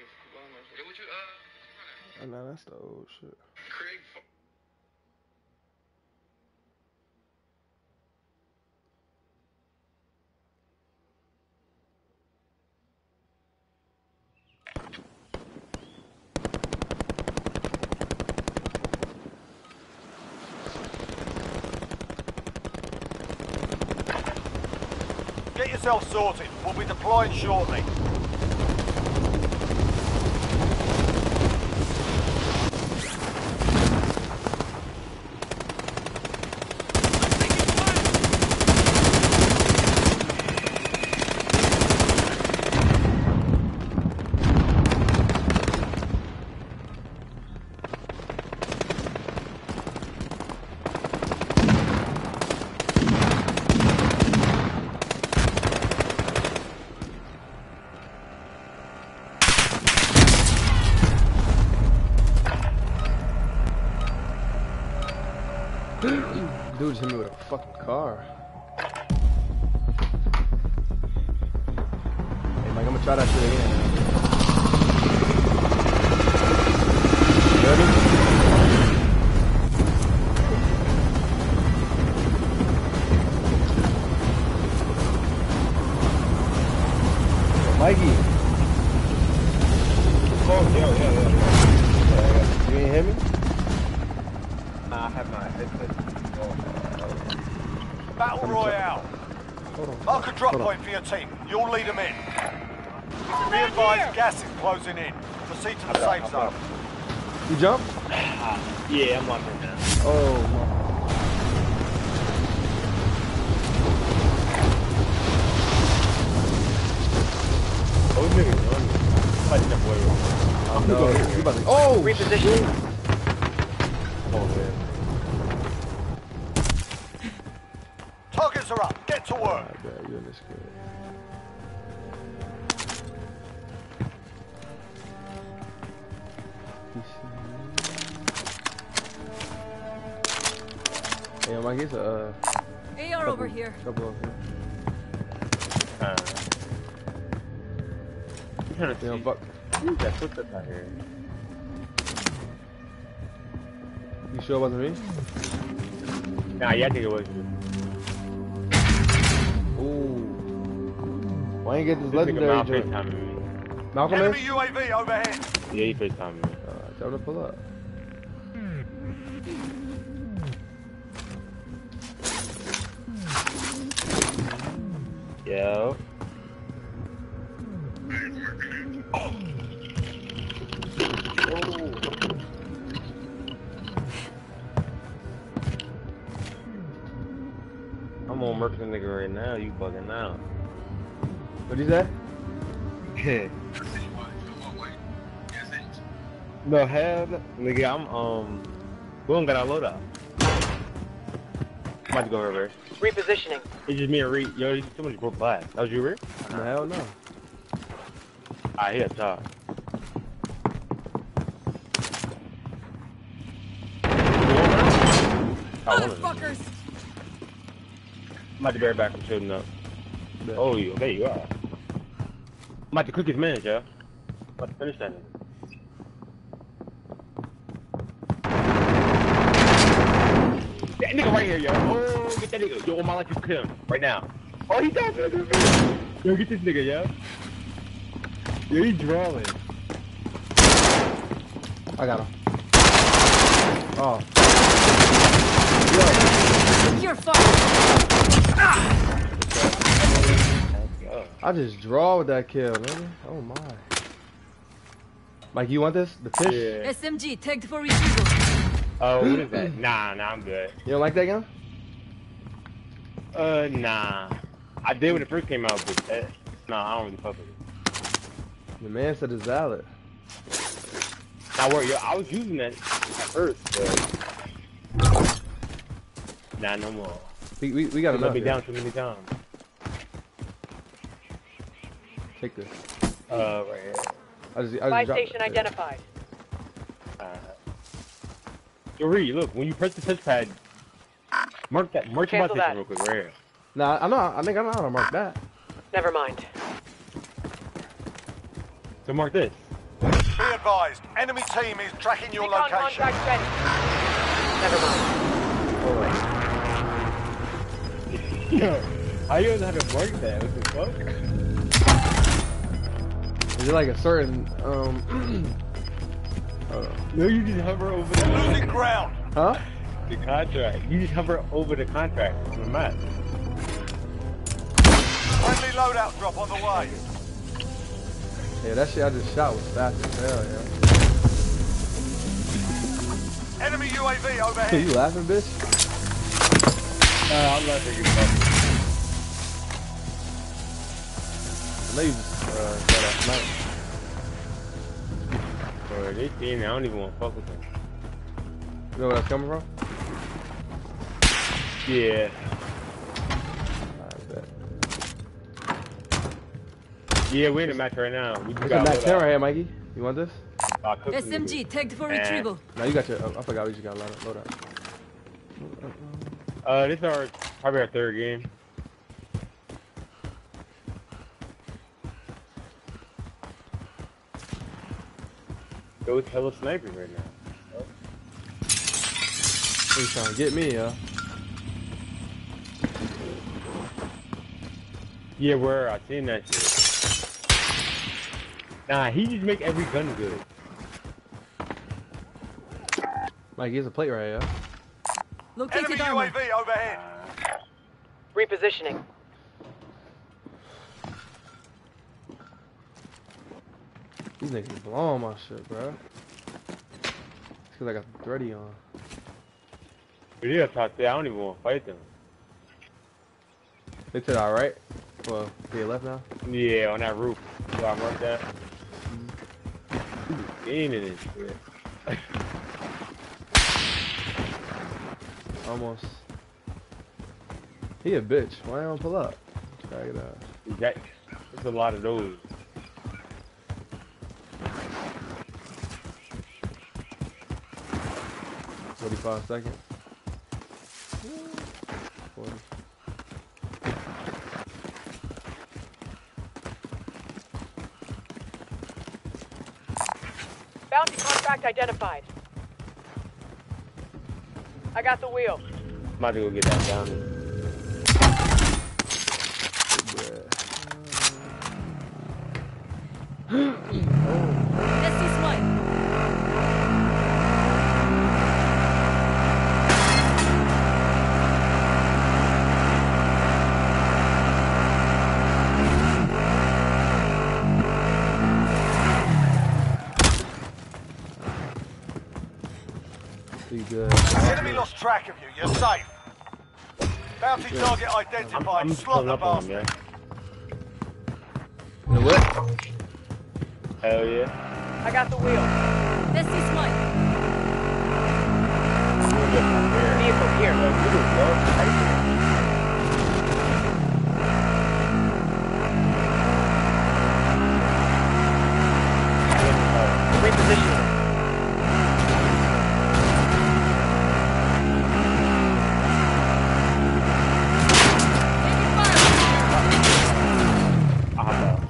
uh, Oh, no, that's the old shit. Craig. Get yourself sorted. We'll be deploying shortly. Here. couple of here. Uh, I'm trying to You know, see. fuck. Who's that footstep out here? You sure it wasn't me? Nah, yeah, I think it was you. Ooh. Why ain't get this This legendary Mal joint? FaceTiming me. Malcolm Enemy is? UAV overhead. Yeah, he FaceTiming me. Uh, tell him to pull up. Yo. I'm on murk the nigga right now, you bugging out. What'd you say? no, hell no. Nigga, I'm, um, we don't got our loadout. I'm about to go over there. Repositioning. It's just me and Reed. Yo, somebody broke glass. That was you, Reed? No, hell no. Alright, he a oh, top. Motherfuckers! I'm about to be right back. I'm shooting up. Oh, you, there you are. I'm about to cook his minutes, yo. I'm about to finish that. That nigga right here, yo. Oh, get that nigga. Yo, on my life, you kill him right now. Oh, he died. Yo, get this nigga, yo. Yo, he drawing. I got him. Oh, Yo. You're fucked! Oh, I just draw with that kill, nigga. Oh my. Mike, you want this? The fish? yeah. SMG tagged for retrieval. Oh, what is that? Nah, nah, I'm good. You don't like that gun? Uh, nah. I did when it first came out, but uh, nah, I don't really fuck with it. The man said it's valid. Now, worry, yo, I was using that at first, but nah, no more. We, we, we got Let enough. me down too many times. Take this. Uh, right here. I just, I just Buy station it. identified. Yo, Reed, look, when you press the touchpad, mark that, mark your Cancel button that. real quick, right here. Nah, I know. I think I know how to mark that. Never mind. So mark this. Be advised, enemy team is tracking your Recon location. contract ready. Never mind. Yo, how you know how to work that? What the fuck? Is it like a certain um? hold on. No, you just hover over the, Losing ground. Huh? the contract. You just hover over the contract on the map. Friendly loadout drop on the way. Yeah, that shit I just shot was fast as hell, yeah. Enemy UAV overhead. Are you laughing, bitch? Uh, I'm not thinking about I know you just uh, got off night. Bro, they seeing me. I don't even want to fuck with them. You know where that's coming from? Yeah. Yeah, we're in a match right now. We just There's a got Mac load 10 right here, Mikey. You want this? I'll cook them SMG tagged for Nah. retrieval. No, you got your. I forgot we just got a lot of load out. Uh, this is our probably our third game. Go tell a sniper right now. He's trying to get me, yo. Yeah, where I seen that shit. Nah, he just make every gun good. Mikey, here's a plate right here. Enemy Located armor. UAV overhead. Repositioning. These niggas blowing my shit, bro. It's cause I got the thready on. But yeah, talk to I don't even want to fight them. They to the right. Well, to your left now. Yeah, on that roof. So I marked that. Mm-hmm. Being in this shit. Almost. He a bitch. Why don't pull up? Drag it out. That, there's a lot of those. Forty-five seconds. Forty. Bounty contract identified. I got the wheel. I'm about to go get that down. Let's see swipe. You good? Enemy lost track of you. You're safe. Bounty target I'm, identified. I'm Slot the up him, bastard. yeah. The what? Hell yeah. I got the wheel. Let's see swipe. Vehicle here. Repositioning. Taking fire. I'll hop out.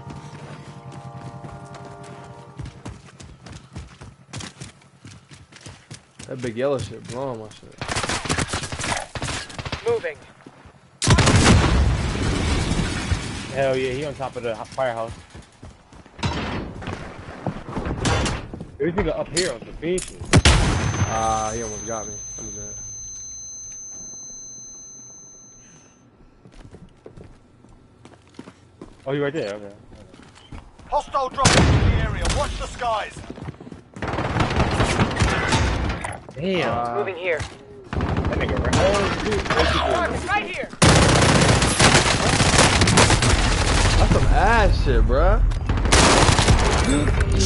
That big yellow shit blowing my shit. Moving. Hell yeah, he on top of the h- firehouse. This nigga up here on the beach. Ah, he almost got me. I'm good. Oh, you right there. Okay. Hostile dropping into the area. Watch the skies. Damn. Ah, Moving here. that nigga right. Oh, dude. Target right here. that's some ass shit, bruh.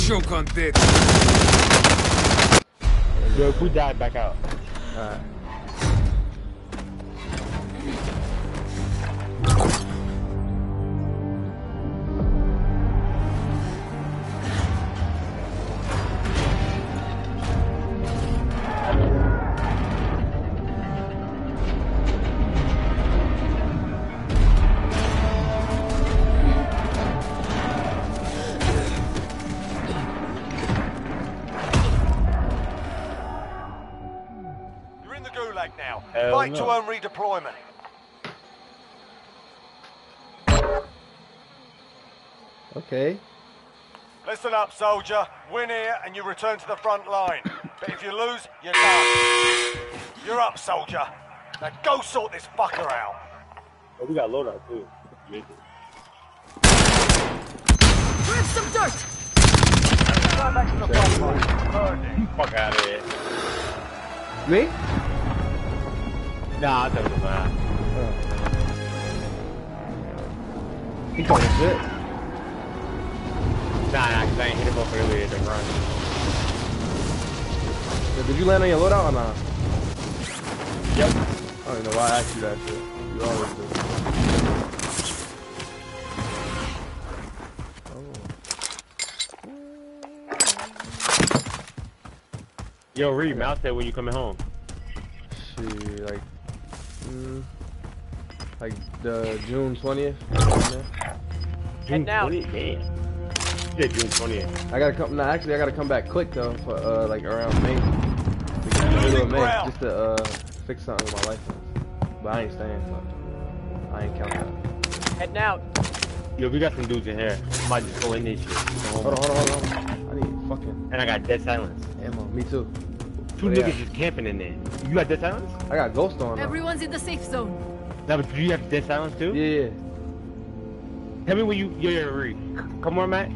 Choke on dead. Yo, if we died, back out. Alright. Fight to know. earn redeployment. Okay. Listen up, soldier. Win here and you return to the front line. But if you lose, you're done. You're up, soldier. Now go sort this fucker out. Oh, we got loadout too. Make. Grab some dirt. Turn back to the front line. Burn it. Fuck out of here. Me? Nah, I thought it was mine. He talking shit. Nah, nah, cause I ain't hit him up earlier run. Yeah, Did you land on your loadout or not? Yep. I don't even know why I asked you that shit. You always do. Yo, Reed, mouse that when you coming home. Shit, like, mm, like the June twentieth. Head now. 20th? Damn. You June 20th. I gotta come. No, actually, I gotta come back quick though for uh, like around May, like, May, just to uh, fix something with my license. But I ain't staying, so I ain't count that. Heading out. Yo, we got some dudes in here. Might just go in this shit. Hold on, hold on, hold on. I need fucking And I got dead silence. ammo. Me too. Two Oh, yeah. niggas just camping in there. You got dead silence? I got ghost on. Though. Everyone's in the safe zone. No, but do you have dead silence too? Yeah, yeah. Tell me when you, yo, yo, Reed. Come on, Matt.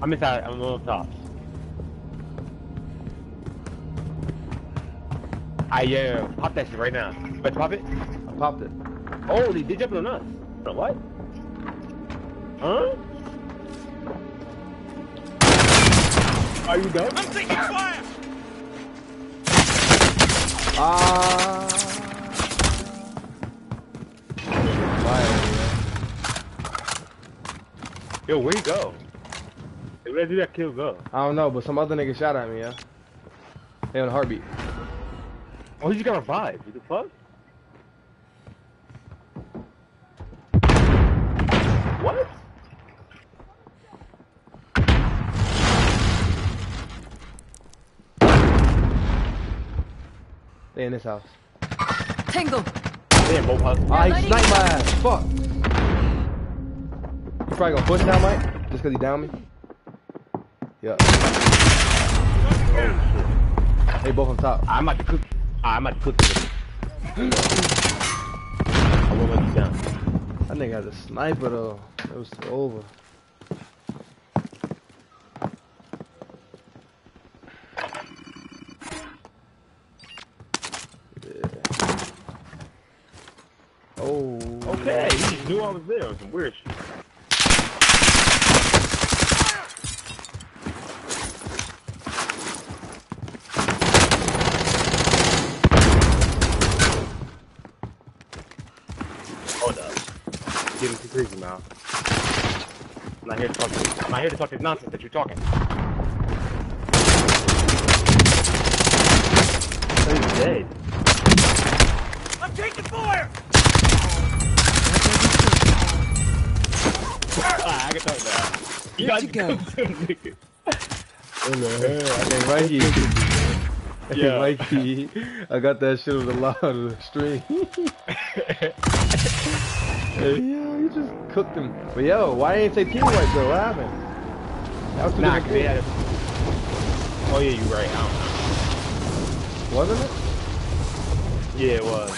I'm inside. I'm on top. I yeah, pop that shit right now. But pop it. I popped it. Oh, they did jumping on us. Bro, what? Huh? Are you done? I'm taking fire! Ah. Fire, Yo, where you go? Hey, where did that kill go? I don't know, but some other nigga shot at me, yeah. They on a heartbeat. Oh, he just got revived. What the fuck? What? They in this house. Tango. They in both houses. Ah, he sniped my ass. Fuck. You probably gonna push now, Mike? Just cause he down me? Yeah. They both on top. I'm about to cook. I'm about to cook this. I won't let you down. That nigga had a sniper though. It was over. Oh. Okay, he just knew I was there. Some weird shit. Hold up. Getting too crazy now. I'm not here to talk. To, I'm not here to talk this nonsense that you're talking. He's dead. I'm taking fire! I can talk now. You got to go. Hey, Mikey. Hey, Yeah. Mikey. I got that shit on the loud of the stream. hey, yo, you just cooked him. But yo, why didn't you say team white though? What happened? That was two Nah, different 'cause they had a... Oh yeah, you're right. I don't know. Wasn't it? Yeah, it was.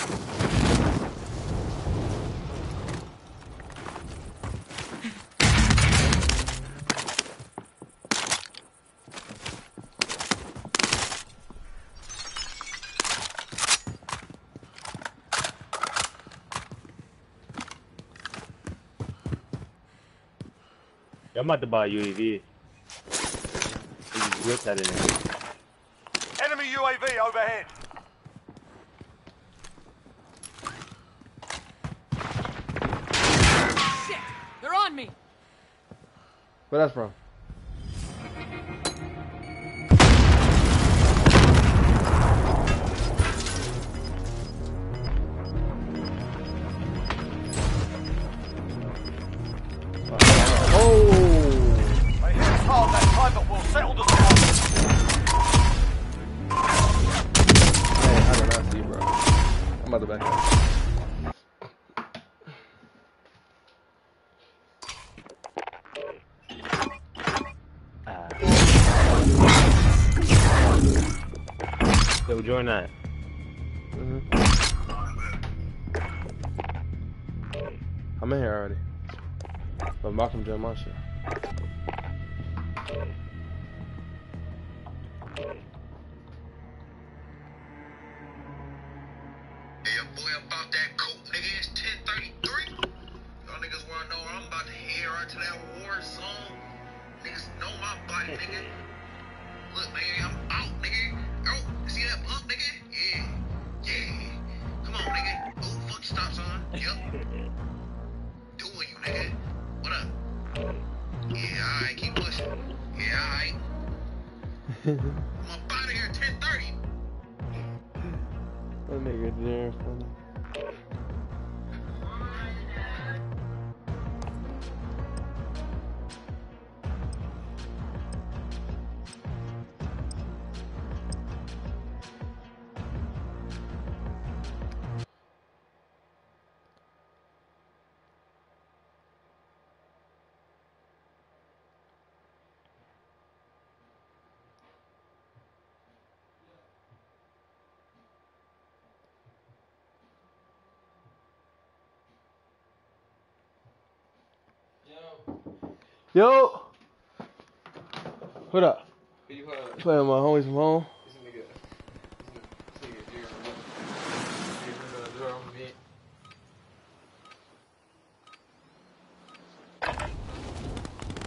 About to buy a UAV. You just whip that in there. Enemy UAV overhead. Shit. They're on me. Where that's from? Join that. hmm I'm in here already. But Malcolm joined my shit. Yo! What up? Playing with my homies from home.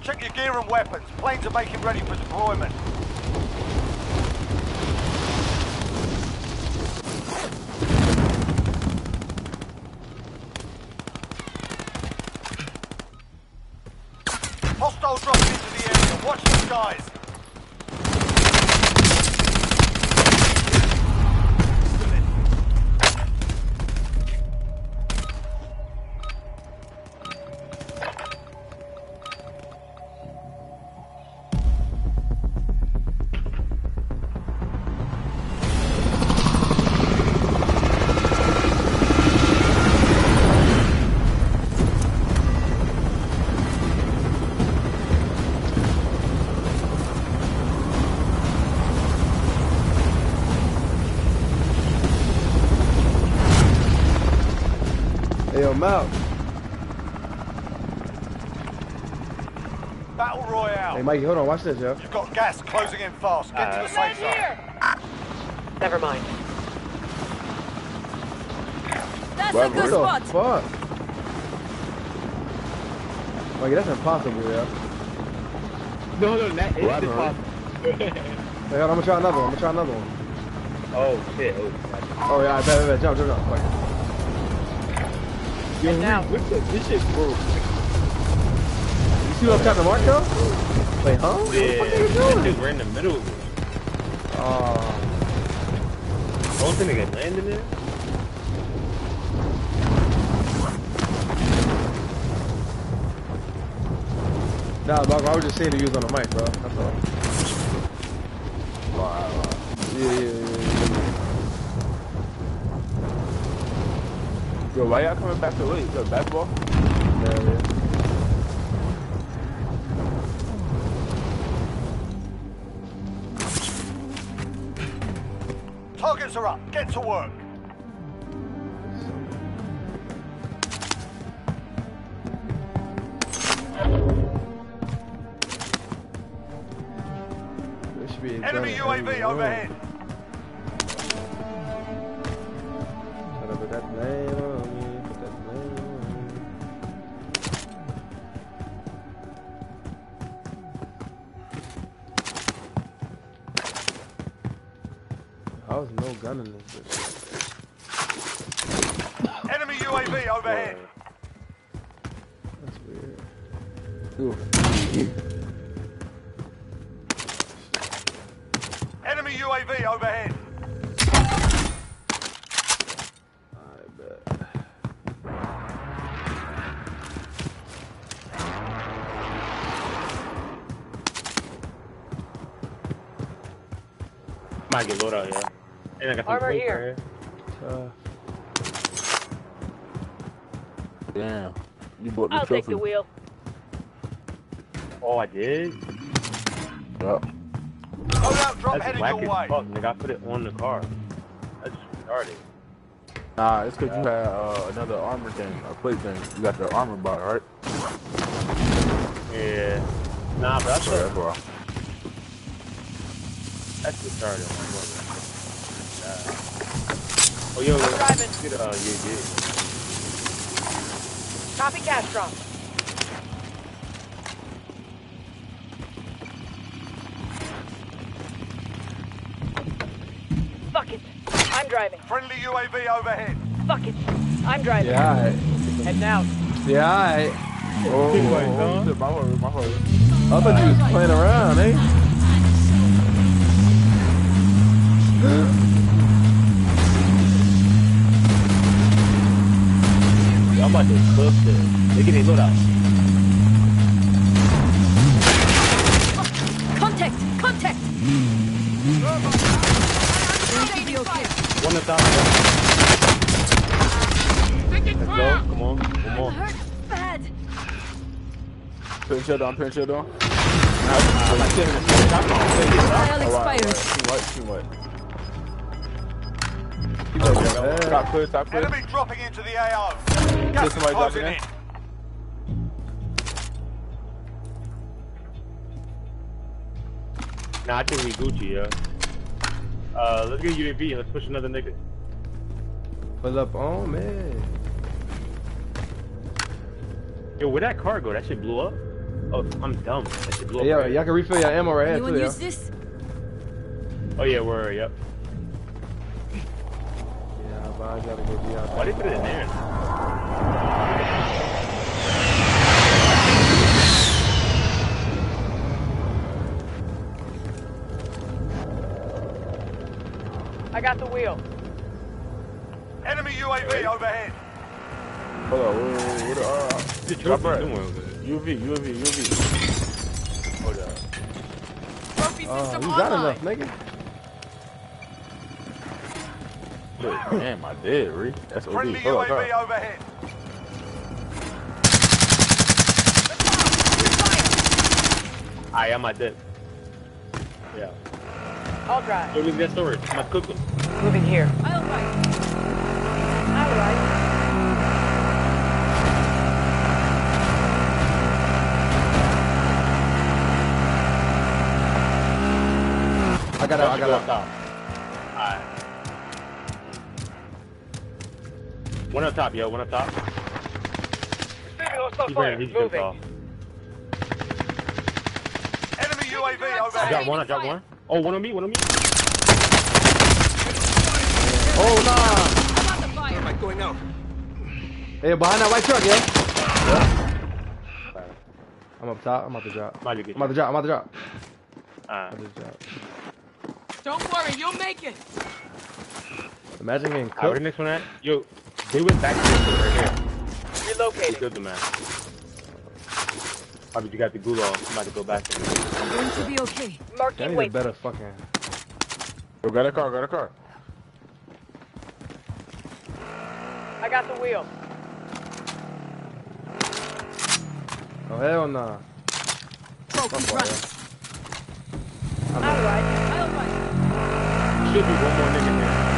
Check your gear and weapons. Planes are making ready for deployment. Watch the skies. Mikey, hold on. Watch this, yo. You've got gas closing in fast. Get to the uh, safe zone. Never mind. That's What a good the spot. fuck? Mikey, that's impossible, yo. No, no, that is What, the bro? pop. Hey, hold on, I'm gonna try another one. I'm gonna try another one. oh, shit. Oh, Oh, yeah, I bet, I bet. Jump, jump, jump. Fuck. Yo, now. What's this? This shit broke. You see what I'm trying to mark, though? Wait, huh? What the Yeah, fuck are you doing? dude right in the middle of it. Oh. Don't think nigga landing there? Nah, dog, I was just saying to use on the mic, bro. That's all. Wow. Yeah, yeah, yeah, Yo, why y'all coming back so late? Yo, basketball? yeah. Yeah, to work. Might get loaded out, yeah. And I got Armor here. Uh, Damn. You bought the I'll take trophy. the wheel. Oh, I did? Yup. Loadout drop That's heading whack your as way. fuck, nigga. I put it on the car. That's retarded. Nah, it's because you had uh, another armor thing, a plate thing. You got the armor bot, right? Yeah. Nah, but that's, So that's why. That's retarded. my brother. Yeah. Oh, yo, I'm driving. Get, uh, yeah, yeah. Copy Castron. Fuck it. I'm driving. Friendly UAV overhead. Fuck it. I'm driving. Yeah, alright. Heading out. Yeah, alright. Oh, oh, oh, my fault, my fault. I thought you was playing around, eh? I'm about to cook this. They get a loadout. Contact! Contact! Going to be okay. One at the top. Let's go. Come on. Hurt bad. Pin shut down, pin shut down. Trial expired. Team white, team white. Yeah. Top clear, top clear. Enemy dropping into the AO. See Gas is somebody closing dropping in. in? Nah, I think we Gucci, yo. Uh, let's get UAV. Let's push another nigga. Pull up on me. Yo, where'd that car go? That shit blew up? Oh, I'm dumb. That shit blew up. Yeah, right? y'all can refill your ammo right here Anyone too, yeah. use this? Oh, yeah, we're, yep. Yeah, but I gotta go be out Why there. they put it in there? I got the wheel. Enemy UAV overhead. Hold on, wait, wait, wait, uh, The Drop trophy right. doing over there. UV, UV, UV. Hold up. Trophy Oh, system you got online. enough, nigga. Look, Damn, I did, Ree. That's OD. Friendly Hold on, hold UAV on. overhead. I'm I did. Yeah. I'll drive. Yo, leave that storage. I'm at cooking. Moving here. I'll ride. All right. I got out, I got One up top, yo. One up top. Receiving hostile He's fire. ready. Moving. off. Enemy UAV I got one. I got one. Oh, one on me. One on me. Oh, oh nah. I'm on the fire. Hey, behind that white truck, yeah? I'm up top. I'm about to drop. Might I'm about to drop. I'm about to drop. Alright. I'm about to drop. Don't worry, you'll make it. Imagine getting Alright, where the next one at? Yo, they went back to this right here. We Relocating. killed the man. Probably you got the gulag. I'm about to go back there. Going to be okay. I Marking need wait. better fucking. Yo, got a car, got a car. I got the wheel. Oh, hell nah. Trophy Fuck run. that. All right. I'll ride. Should be one more nigga there.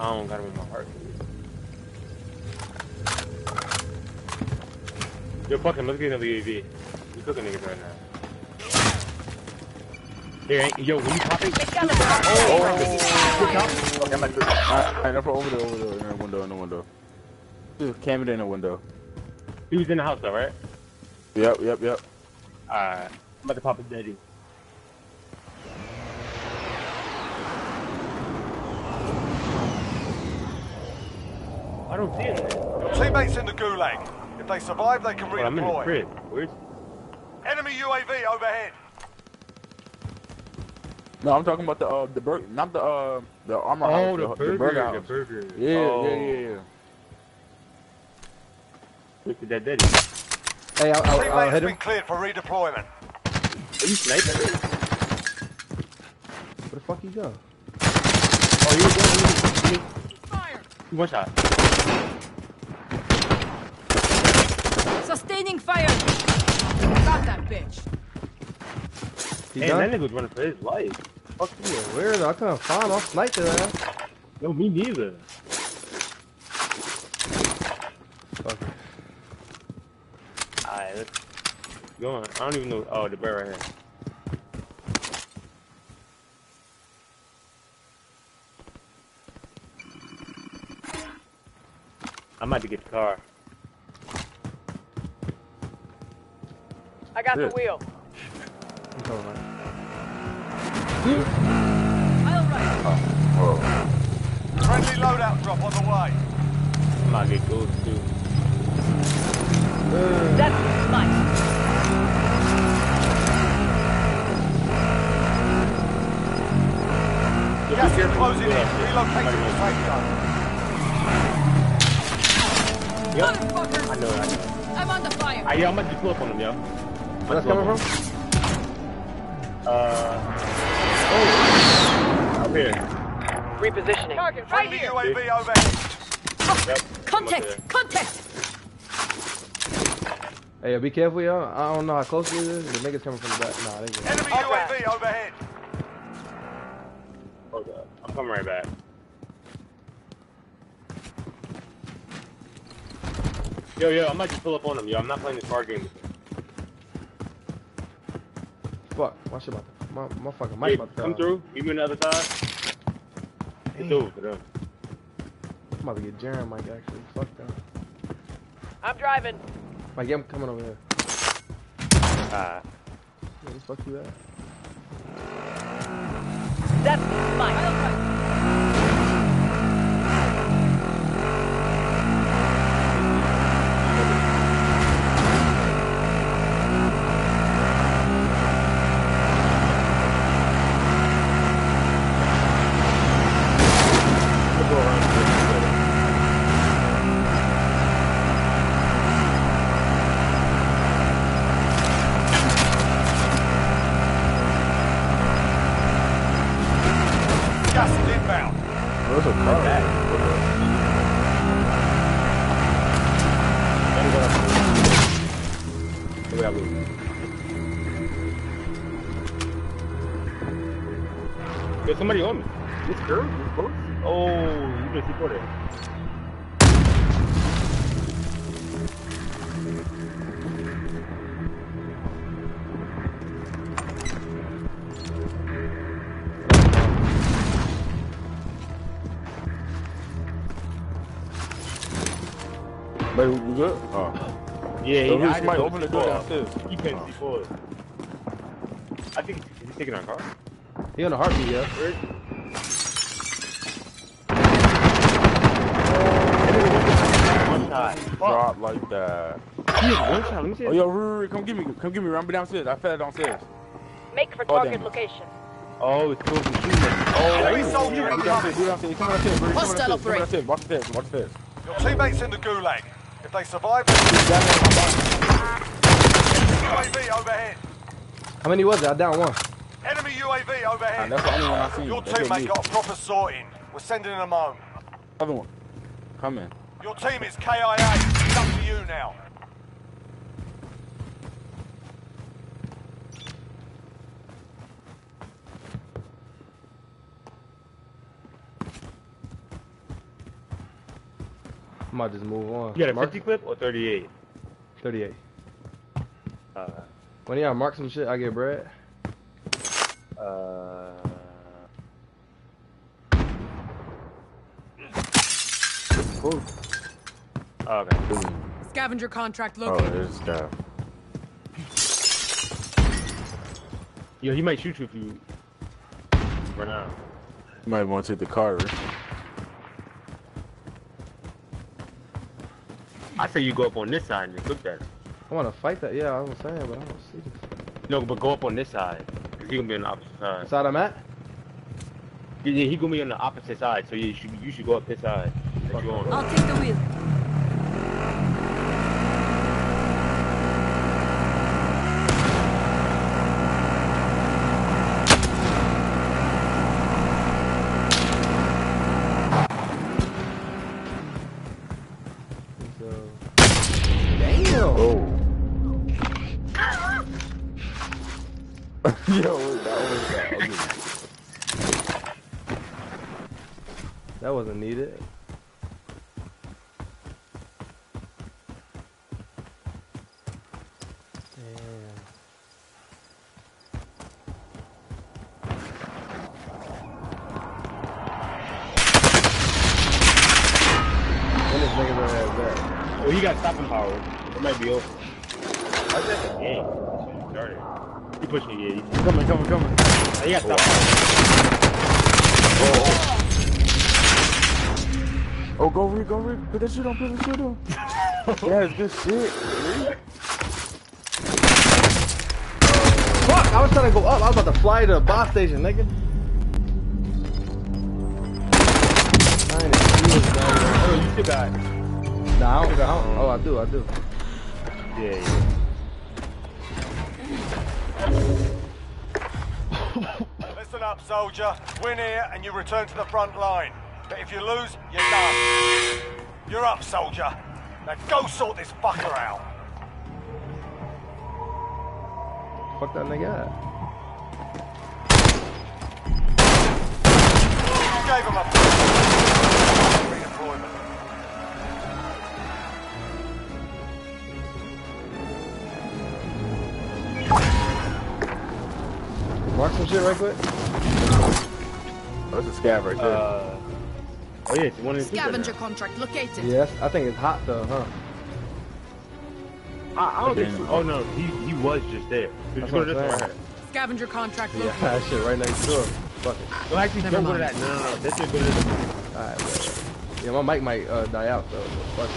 I don't got him in my heart. Yo, fuck him. Let's get another UAV. We cooking niggas right now. Here, ain't, yo, when you pop it, Take down the Oh, okay, I'm at the, I, I never over there, over there, in the window, in the window. Dude, came in the window. he was in the house though, right? Yep, yep, yep. Alright. I'm about to pop a daddy. I don't see him there. Your teammates in the gulag. If they survive, they can Well, I'm in the redeploy. crib. Where's Enemy UAV overhead. No, I'm talking about the uh the burger, not the uh the armor Oh, house. the burger, burger the house. burger. Yeah, Oh. yeah, yeah, yeah. Look at that daddy. Hey, I'll, I'll, I'll Teammates hit been him. cleared for redeployment. Are you sniping? Where the fuck you go? me. Fire! One shot. Sustaining fire! Got that bitch. He Damn, done? that nigga was running for his life. Fuck you. Yeah, weird. I couldn't find him. I sniped his ass. No, me neither. Fuck. Alright, let's go on. I don't even know. Oh, the bear right here. I'm about to get the car. I got Yeah. the wheel. I'm coming, man. Oh. Friendly loadout drop on the way. I'm about to get gold too. That's nice. Gas is closing in. Relocate to the safe zone. Yep. Motherfuckers! I know, I know. I'm on the fire. Alright, yo, I'm about to pull up on him, yo. Where that's coming from? Uh. Oh. Up here. Repositioning. Target right Friendly here. UAV overhead. Yep. Contact! Contact! Hey, be careful, yo. I don't know how close it is. The niggas coming from the back. Nah, they good. Enemy All right. UAV overhead. Hold up. I'm coming right back. Yo, yo, I might just pull up on him, yo. I'm not playing this car game. Fuck. Watch your mouth. My, my fucking Hey, about to come die. through. Meet me on the other side. It's over for them. I'm about to get jammed, Mike, actually. Fuck that. I'm driving. Mike, I'm coming over here. Ah. Where the fuck you at? That's mine. Somebody on me. This girl? This boat? Oh, you just see there. Baby, you good? Oh. Yeah, So he, I just open the door downstairs? He ah. couldn't see forward. I think he's taking our car. He on a heartbeat, yeah. One shot. Drop like that. One shot. Let me see. Oh, yo, Riri, come get me. Come get me. Run me downstairs. I fell downstairs. Make for Oh, target damn. location. Oh, it's cool from shooting. Enemy soldier Go downstairs. Go incoming. downstairs. Come downstairs, Come Hostile downstairs. Come operate. Watch the stairs. Watch the stairs. Your teammates in the gulag. If they survive, UAV overhead. How many was it? I down one. Enemy UAV Ah, overhead. that's the only one I seen. Your That's it, teammate got a proper sorting. We're sending them home. Other one. Come in. Your team is KIA. It's up to you now. I might just move on. You got a Mark 50 clip or 38? 38. Uh, When y'all mark some shit, I get bread. Uh, Cool. oh, okay. Scavenger contract Oh, located. there's guy. Yo, he might shoot you if you run out. You might want to take the car. Riri. I say you go up on this side and just look at it. I want to fight that. Yeah, I was saying, but I don't see this. No, but go up on this side. 'Cause he gonna be on the opposite side. Side I'm at? Yeah, yeah, he gonna be on the opposite side, so you should you should go up this side. That you on. I'll take the wheel. Wasn't needed. Damn. When this nigga gonna have that? Oh, he got stopping power. It might be over. I said the game. Started. He pushing yeah. He, Coming, coming, coming. he got stopping power. Oh, go Rick, go Rick. Put that shit on, put that shit on. yeah, it's good shit. Fuck! I was trying to go up. I was about to fly to the boss station, nigga. I ain't even see this. Oh, you still got. Nah, I don't, I don't. Oh, I do, I do. Yeah, yeah. Listen up, soldier. Win here and you return to the front line. But if you lose, you're done. You're up, soldier. Now go sort this fucker out. Fuck that nigga? You gave him a redeployment. Mark some shit right quick. Oh, that's a scab right there. Uh, oh yeah, it's one in two. Scavenger contract located. Yes, I think it's hot though, huh? I, I don't think Again. so. Oh no, he he was just there. That's Just go to what this I'm one right saying. here. Scavenger contract Yeah, located. that shit right next door. Fuck it. No, actually, Never don't go to mind. that. No, no, no. That's just go to this one. Alright, yeah. Yeah, my mic might uh, die out though. So fuck it.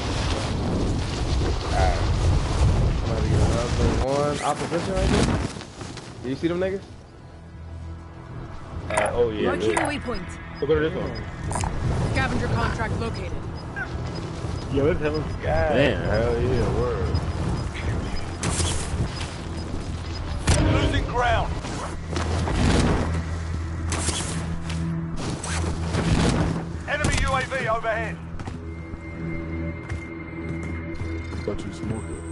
Alright. I'm about to get another one. Opposition right there. Do you see them niggas? Uh, oh yeah. Marking yeah. waypoint. So go to this one. Scavenger contract located. Yo, let's have him. God. Damn, hell yeah, word. Losing ground. Enemy UAV overhead. Got you smoked it.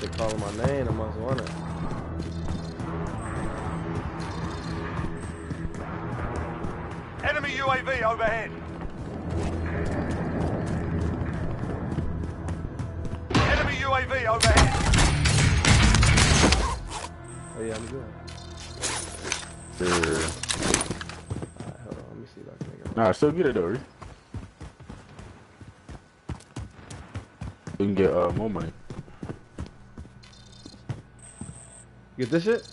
Shit calling my name. I must want it. Enemy UAV overhead. Enemy UAV overhead. Oh yeah, I'm good. Yeah. Alright, hold on. Let me see if I can make it. Nah, still get it though, Rick. We can get uh, more money. Get this shit?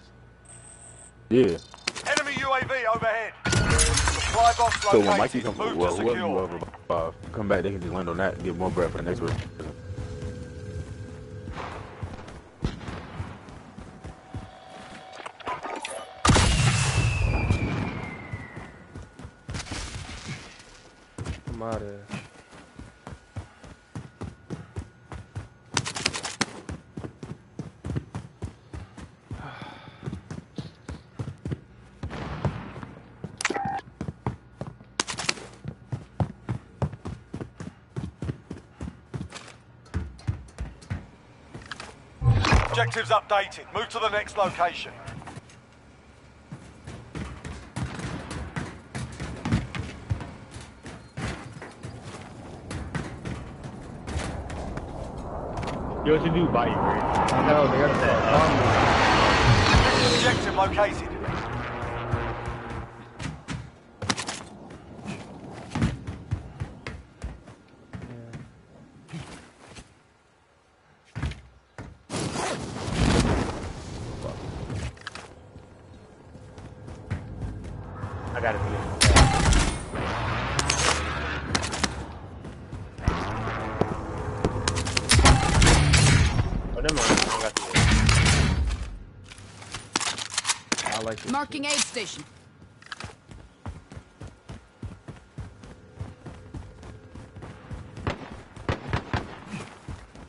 Yeah. Enemy UAV overhead. So when Mikey comes, come, well, whoever you secure. ever uh, come back, they can just land on that and get more breath for the next one. I'm out of here. Objectives updated. Move to the next location. Yo, what you do, bite? I know, they got that Objective located. Station.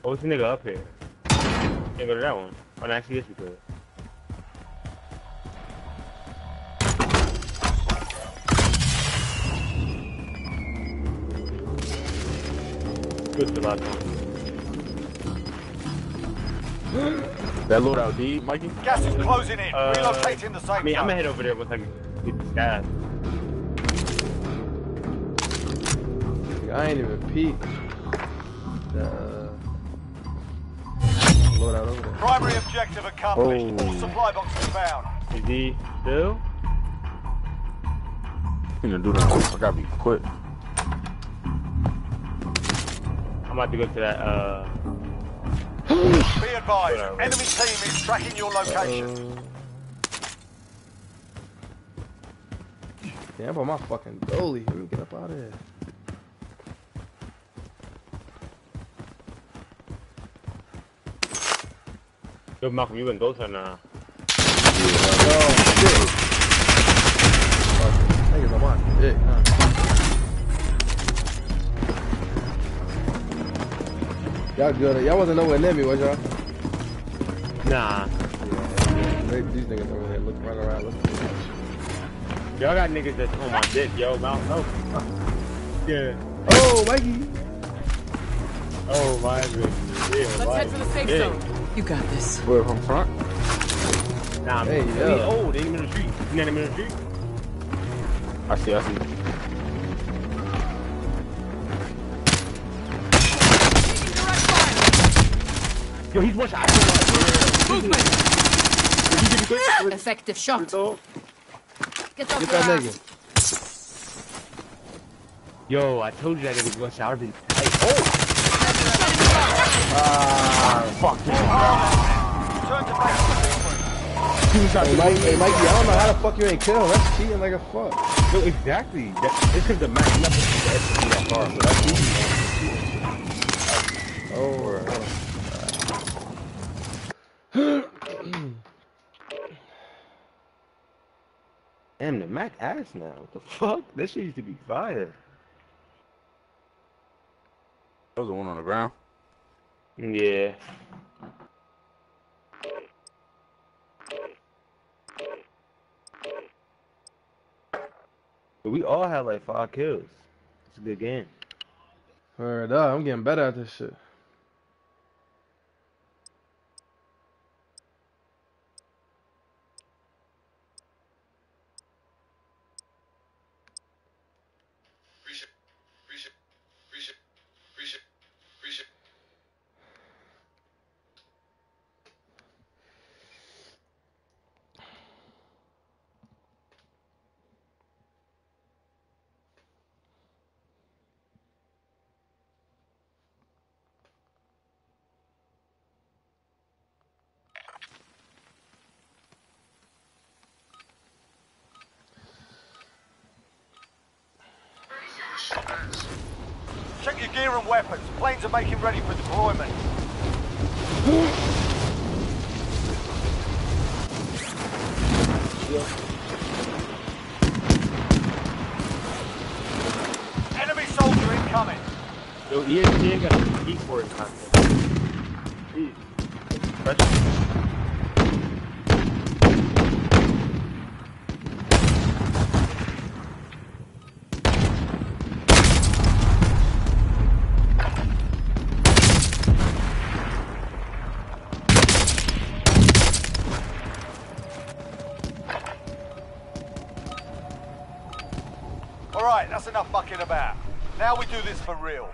Oh, what's the nigga up here? Can't go to that one. Oh, no, actually, yes, we could. Good to last one. That loadout D, Mikey? Gas is closing in. Uh, Relocating the safe I mean, I'm gonna head over there once I can get this gas. I ain't even peeked. Uh, load out over there. Primary objective accomplished. Oh. All supply boxes found. Is he still? You know, do that. I gotta be quick. I'm about to go to that, uh, Be advised, enemy team is tracking your location. Uh, damn, but my fucking goalie. Let me get up out of here. yo, Malcolm, you in ghost or nah? Oh, shit. Fuck, Niggas on my dick, huh? Y'all good. Y'all wasn't nowhere near me, was y'all? Nah. They, these niggas over there looking right around looking. Y'all got niggas that's on my dick, yo, Malcolm. No. Yeah. Oh, Mikey! Oh, my goodness. Yeah, Let's my- head for the safe yeah. zone. You got this. Where from front? Nah, Hey, man. yo. He old. Ain't even in the street. He not even in the street. I see, I see. Taking direct fire. Yo, he's one shot. Movement. Did you get quick? Effective shot. Get off. Get your that ass. nigga. Yo, I told you that nigga was one oh. shot. I ah, was tight. Oh! Return to base. Hey, Mike, hey, Mikey, I don't know how the fuck you ain't kill. That's cheating like a fuck. No, exactly. That, it's because the match nothing the SMG that far. So that's easy. Oh, oh. Damn, the Mac ass now. What the fuck? That shit used to be fire. That was the one on the ground. Yeah. But we all had like five kills. It's a good game. Word up, I'm getting better at this shit. Appreciate, appreciate, appreciate, appreciate, appreciate. Check your gear and weapons. Planes are making ready for deployment. Enemy soldier incoming. Yo, ESPN got some skateboard content. Jeez. Pressure. All right, that's enough mucking about. Now we do this for real.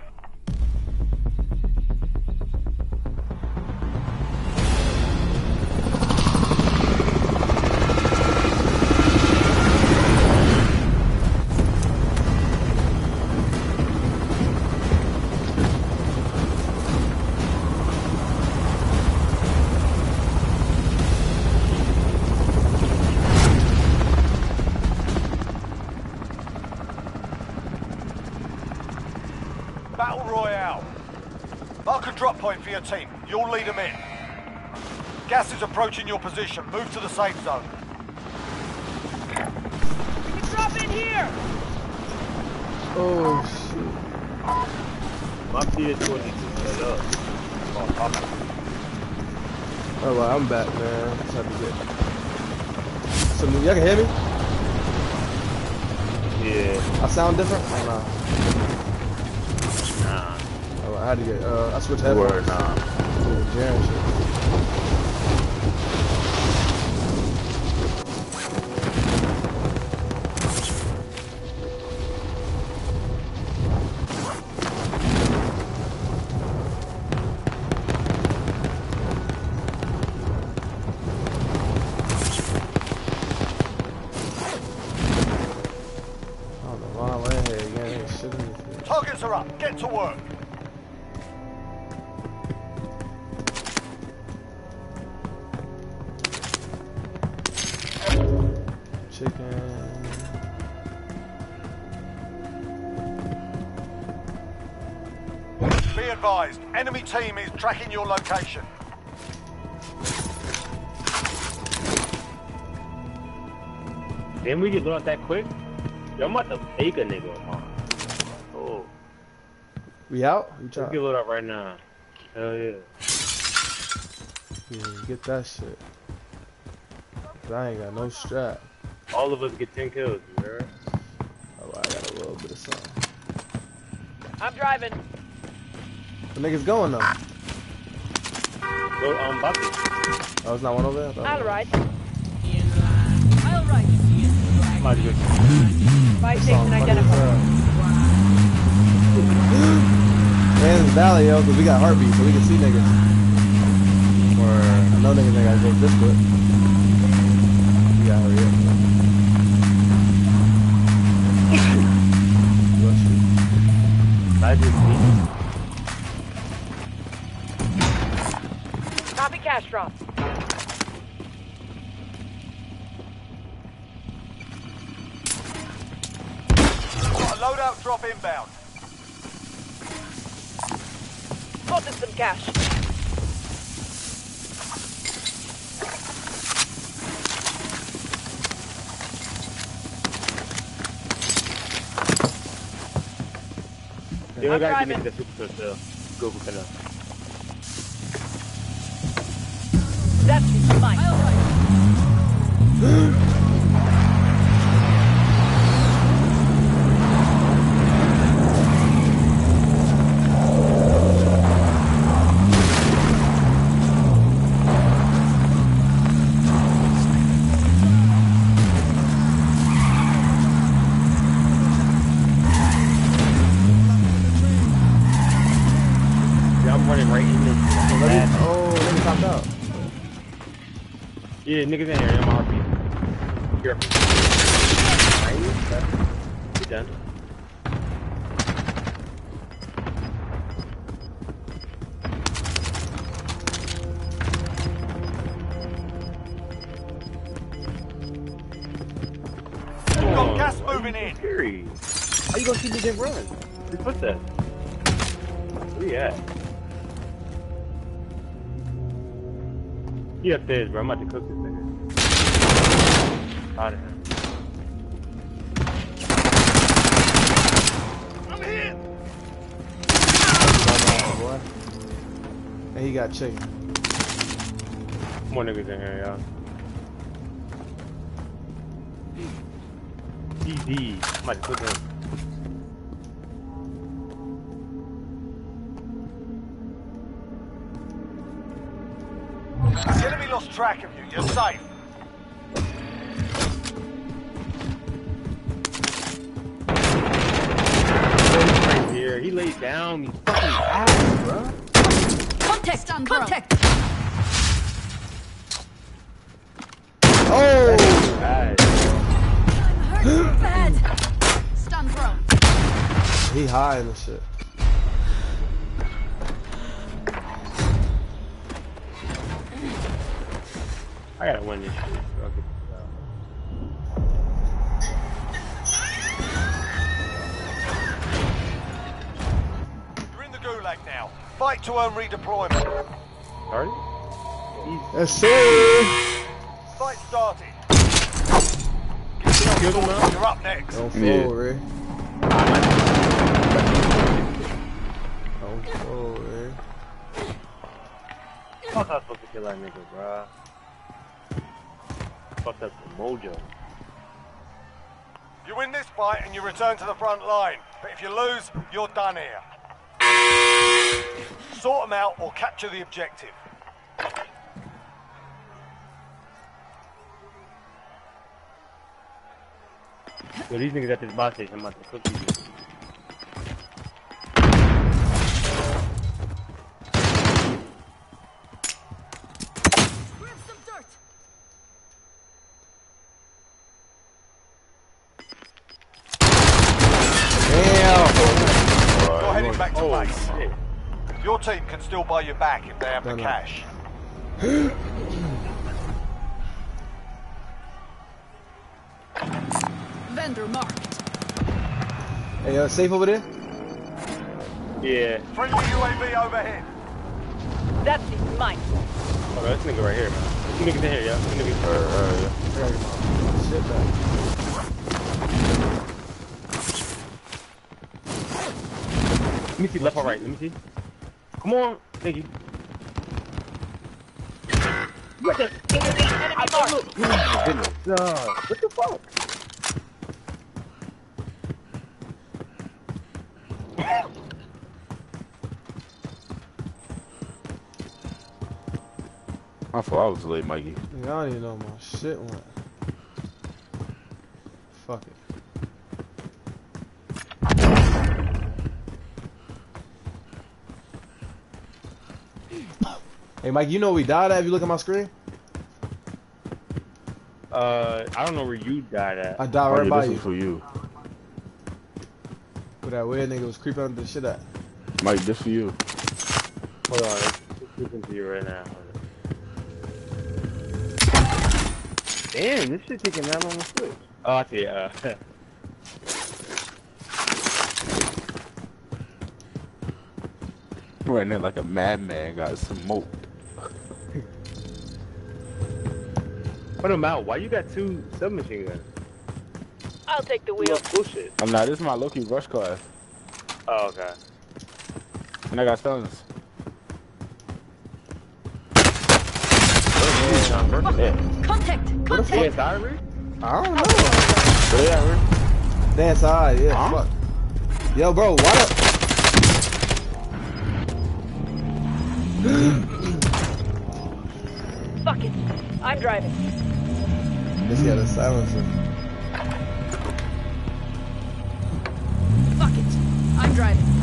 For your team. You'll lead them in. Gas is approaching your position. Move to the safe zone. We can drop in here! Oh shit. My PS4 needs to set up. Oh, pop. All right, I'm back, man. That's how to get. Some, y'all can hear me? Yeah. I sound different? Oh, nah. Nah. All right, I had to get. Uh, I switched headphones. Word, nah. to the jam shit. Tracking your location. Then we get lost that quick. Yo, I'm about to fake a nigga. Huh? Oh, We out? We let's get load up right now. Hell yeah. Yeah, get that shit. I ain't got no strap. All of us get 10 kills, you heard? Oh, I got a little bit of something. I'm driving. The niggas going though. Go um, Bucky. Oh, it's not one over there? I thought it I'll ride. I'll ride. Might as well- Buy Song station funny as identified. And it's Valley, yo, because we got heartbeat, so we can see niggas. Or, I know niggas ain't gotta go this foot. We gotta hurry up. Rush it. Might as well- Copy cash drop. Got a loadout drop inbound. Spotted some cash. You don't I'm gotta driving. the super still. Go for enough. That's 咦那个电影 He upstairs, bro. I'm about to cook this nigga. Out of here. I'm here. boy. And he got chicken. More niggas in here, y'all. DD. I'm about to cook him. Track of you. You're safe. Right here. He laid down. He fucking ass, bro. Contact! Contact! Oh! Ass. Hurt bad! Stun thrown. He high and shit. I gotta win this shit. So I'll get this out. You're in the gulag now. Fight to earn redeployment. Sorry? Yes, sir. Fight started. Kill him? You're up next. Don't Yeah. fold, Ray. Don't fold, Ray. Fuck, I was supposed to kill that nigga, bro. Fucked up the mojo. You win this fight and you return to the front line. But if you lose, you're done here. Sort them out or capture the objective. Yo, these niggas at this boss station, I'm about to cook these niggas. Grab some dirt! Damn! Heading back to base. shit. Your team can still buy you back if they have No, the no. cash. Vendor marked. Hey, uh, safe over there? Yeah. Friendly UAV overhead. That's mine. Oh, this nigga right here, man. This nigga's in here, yo. This nigga. Alright, alright, yeah. I gotta get my shit back. Let me see left or right. Let me see. Come on. Thank you. What the? Enemy marked. Goodness. God. What the fuck? I thought I was late, Mikey. Nigga, I don't even know my shit went. Fuck it. Hey, Mike, you know we died at if you look at my screen? Uh, I don't know where you died at. I died Oh, right yeah, by this you. is for you. Where that weird nigga was creeping under the shit at. Mike, this for you. Hold on. Let's listen to you right now. Damn, this shit taking that long to switch. Oh, I see. Uh, Right there like a madman got smoked. Put him out. Why you got two submachine guns? I'll take the wheel. bullshit. I'm not. This is my Loki rush class, Oh, okay. and I got stuns. Yeah. Contact! Yeah, Contact! diary? I don't know. But yeah, Rick. That's alright, yeah, Huh? fuck. Yo, bro, why the... I'm driving. This got a silencer. Fuck it. I'm driving.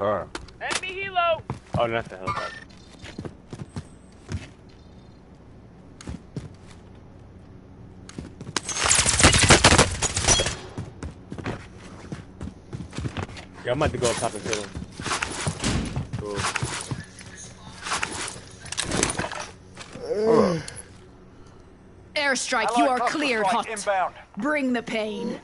Car. Enemy helo. Oh, not the helicopter. Yeah, I'm about to go up top and kill him. Cool. Airstrike, you are cluster cleared hot. Inbound. Bring the pain.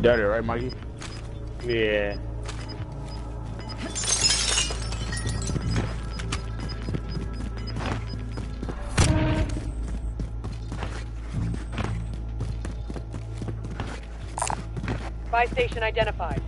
They dirty, right, Mikey? Yeah. Buy station identified.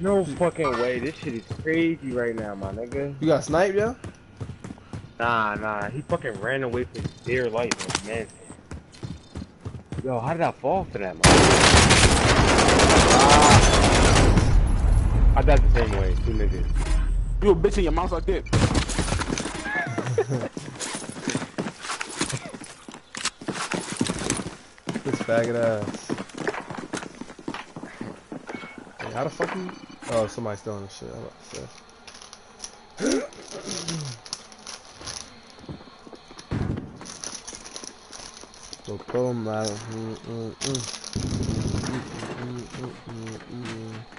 No fucking way. This shit is crazy right now, my nigga. You got sniped, yo? Nah, nah, he fucking ran away from dear life, man. Yo, how did I fall for that, man? Ah. I died the same way, two niggas. You a bitch in your mouth like that. This faggot ass. Hey, how the fuck you? Oh, somebody's stealing shit. I'm about to say. So toma. Mm, mm, mm. mm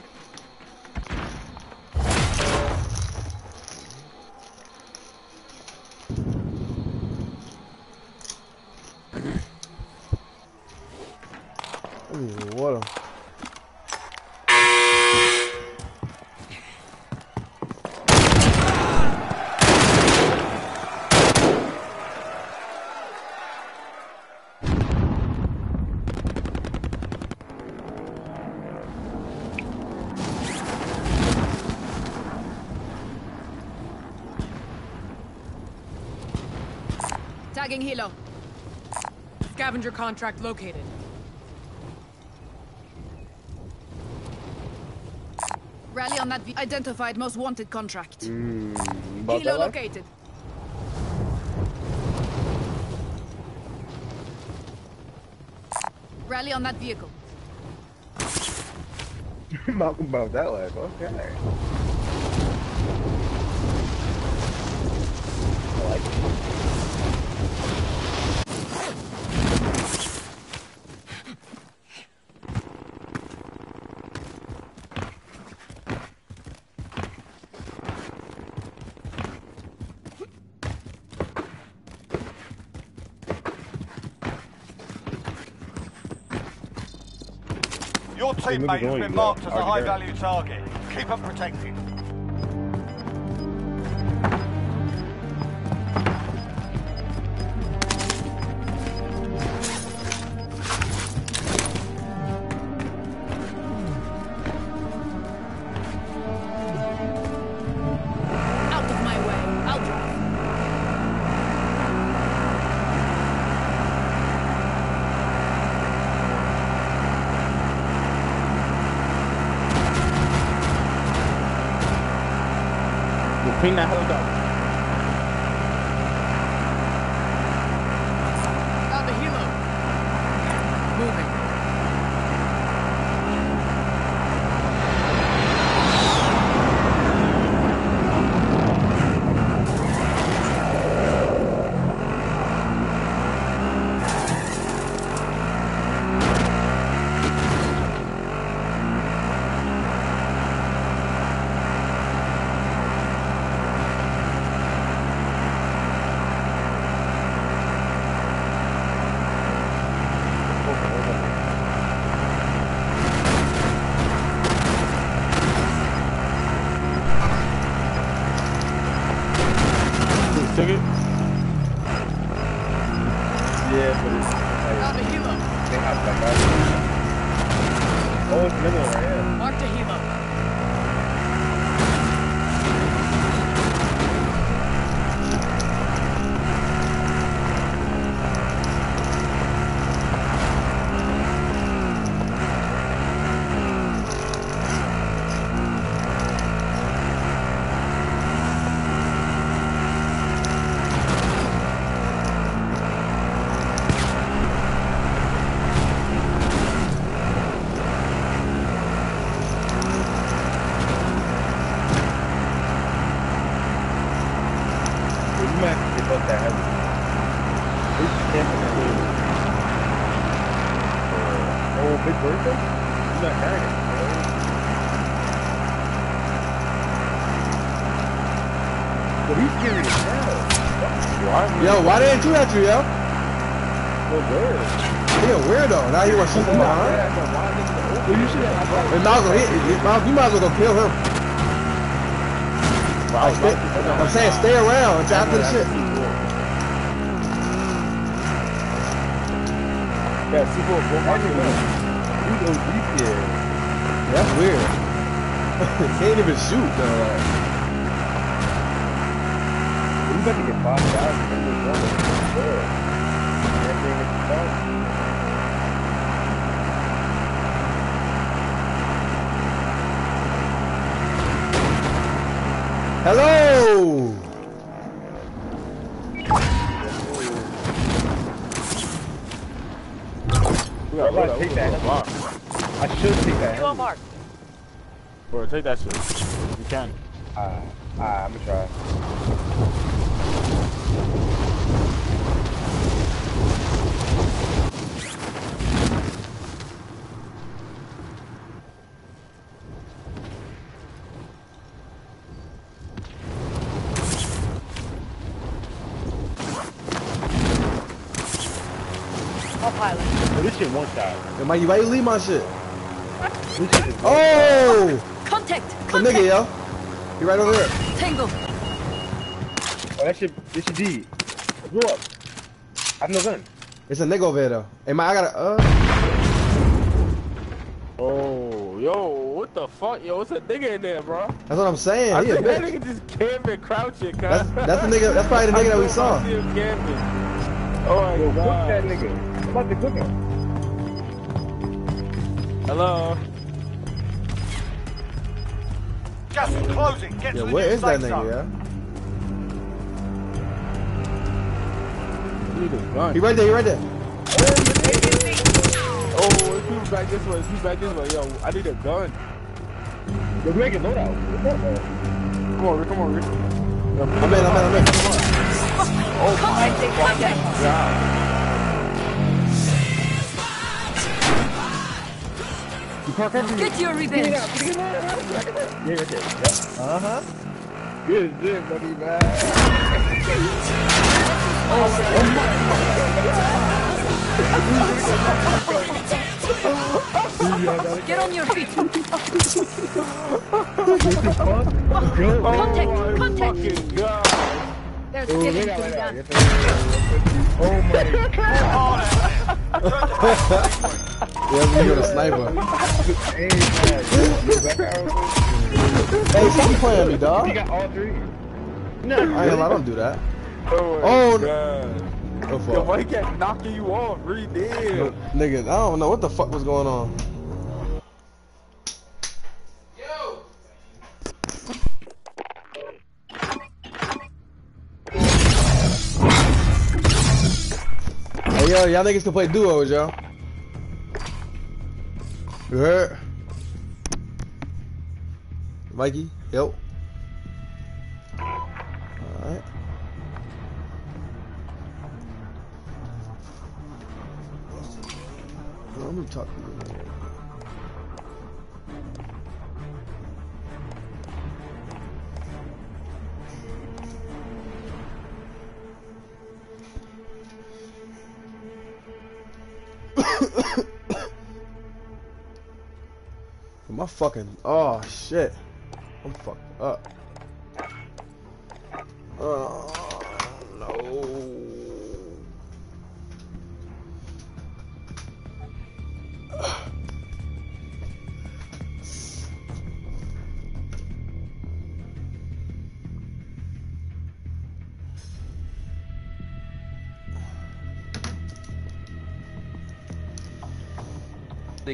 Tagging helo. Scavenger contract located. Rally on that identified most wanted contract. Hmm, about helo located. Rally on that vehicle. Malcolm about that life, okay. I like it. Teammate at has been marked as a high-value target. Keep them protected. Why didn't you yo? Well, where? He a weirdo. Now he wants to shoot him down. Well, you should have. Hey, Malcolm, he, he, Malcolm, you might as well go kill him. Like, stay, I'm saying stay around until after the shit. Yeah, C4, go to him. He's OG here. That's weird. Can't even shoot though. Like. He's You got to get five thousand. Hello. We got Bro, load take up. that. Wow. I should take that. Kilo mark. Bro, take that shit. You can. Ah, ah, I'm gonna try. Autopilot. Oh, this shit one shot. Yo, Mikey, why you leave my shit? This shit is Oh, Contact! the Contact! nigga, yo. You right over there. Tango! Oh, that shit, this shit D. Blew up. I have no gun. It's a nigga over there though. Hey, Mike, I gotta. Uh, Oh, yo, what the fuck? Yo, what's a nigga in there, bro? that's what I'm saying. I He a think that bitch. nigga just camping, crouching, cuz. That's that's the nigga. That's probably the nigga that we saw. I see him camping. Oh my Yo, cook god. that nigga. I'm about to cook him. Hello. Gas is closing. Get Yeah, to the where new is that safe nigga, yeah? Need a gun. He right there. He right there. Oh, it's people back this way. It's people back this way. Yo, I need a gun. Yo, we making loadout. What's up, man? Come on, Rick. Come on, Rick. I'm in. I'm in. I'm in. Contacting! Oh oh, Contact! God. You park. Get your revenge! Yeah, right there. Yep. Uh-huh. Good shit, buddy, man. Get on your feet! Go. Contact! Oh my Contact! fucking god. There's Oh, getting wait, to be done. Oh my god. Yeah, we got a sniper. Hey, man. You back out. Hey, stop playing me, dog. You got all three. No, I ain't gonna don't do that. Oh, Oh, no. Go Yo, he kept knocking you off? Really did. Nigga, I don't know what the fuck was going on. Hey yo, y'all niggas can play duos, yo. Heard? Mikey, yo. Alright. I'm gonna talk to you. man. My fucking oh shit. I'm fucked up. Oh no.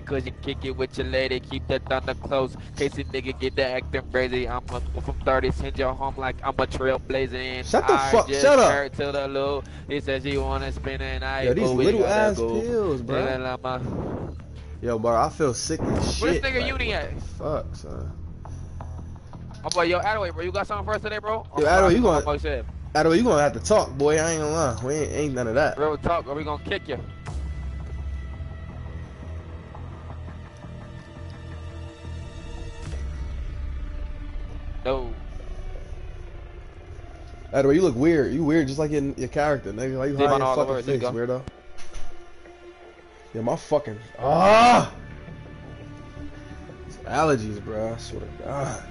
Cause you kick it with your lady, keep that thunder close. Case a nigga get to acting crazy. I'm a, from 30, send your home like I'm a trailblazer. And Shut the I fuck- shut up. To the loop. He says he wanna spend a night. Yo, these little ass go. pills, bro. Like Yo, bro, I feel sick as shit. Where this nigga like, Uni at? Fuck, son. My boy, yo, Adaway, bro, you got something for us today, bro? Yo, Adaway, you going? gonna- My boy said, Adaway, you gonna have to talk, boy. I ain't gonna lie. We ain't, ain't none of that. real talk, or we gonna kick you. No. Adaway, you look weird. You weird just like your, your character, nigga. Like you Leave hide your fucking over, face, nigga. weirdo. Yeah, my fucking ah. It's allergies, bro. I swear to God.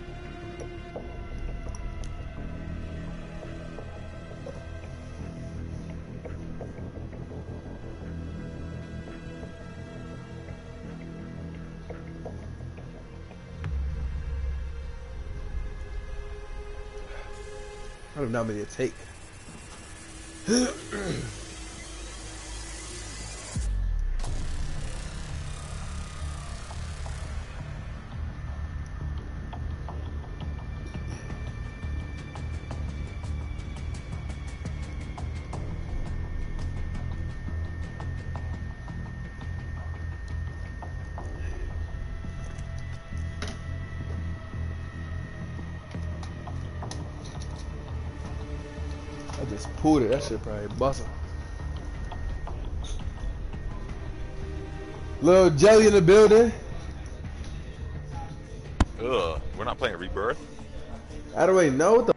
I don't know how many it take. I just pulled it. That shit probably busting. Little jelly in the building. Ugh, we're not playing Rebirth. I don't even know what the.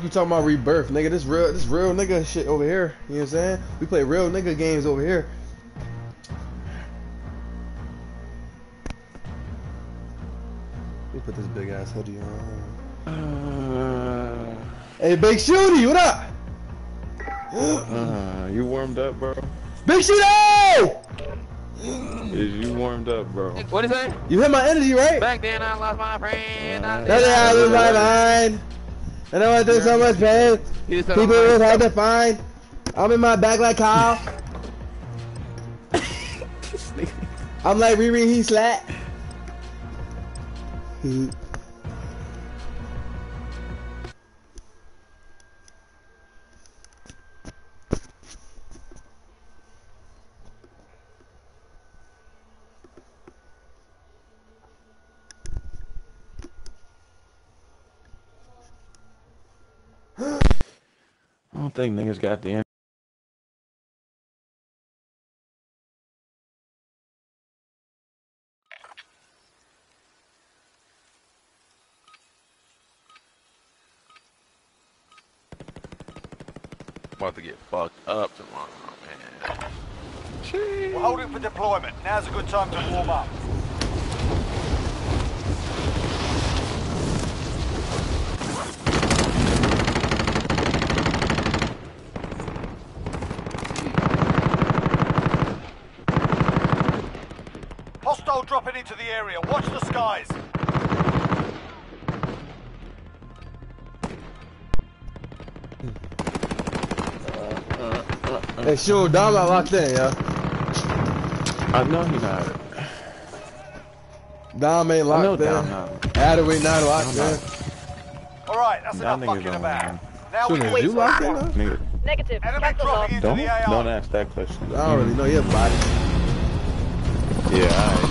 Fuck you talking about rebirth, nigga? This real, this real nigga shit over here. You know what I'm saying? We play real nigga games over here. Let me put this big ass hoodie on. Uh, Hey, Big Shooty, what up? uh, you warmed up, bro? Big Shooty! Is you warmed up, bro? What is that? You hit my energy, right? Back then I lost my friend. I That's how I lose my mind. And I went so much pain. People was hard to find. I'm in my bag like Kyle. I'm like Riri, he slat. don't think niggas got the. I'm about to get fucked up tomorrow, man. We're holding for deployment. Now's a good time to warm up. Hey, sure, Dom not locked in, yeah. I know he not. Dom ain't I know locked in. Dom not. Adaway not locked Dom in. not. All right, that's Y'all enough niggas fucking about. win. Now we Soon can as you locked in. Nigga, Negative. Enemy Cancel dropping into don't the AR. don't ask that question. I don't really know your body. Yeah, alright.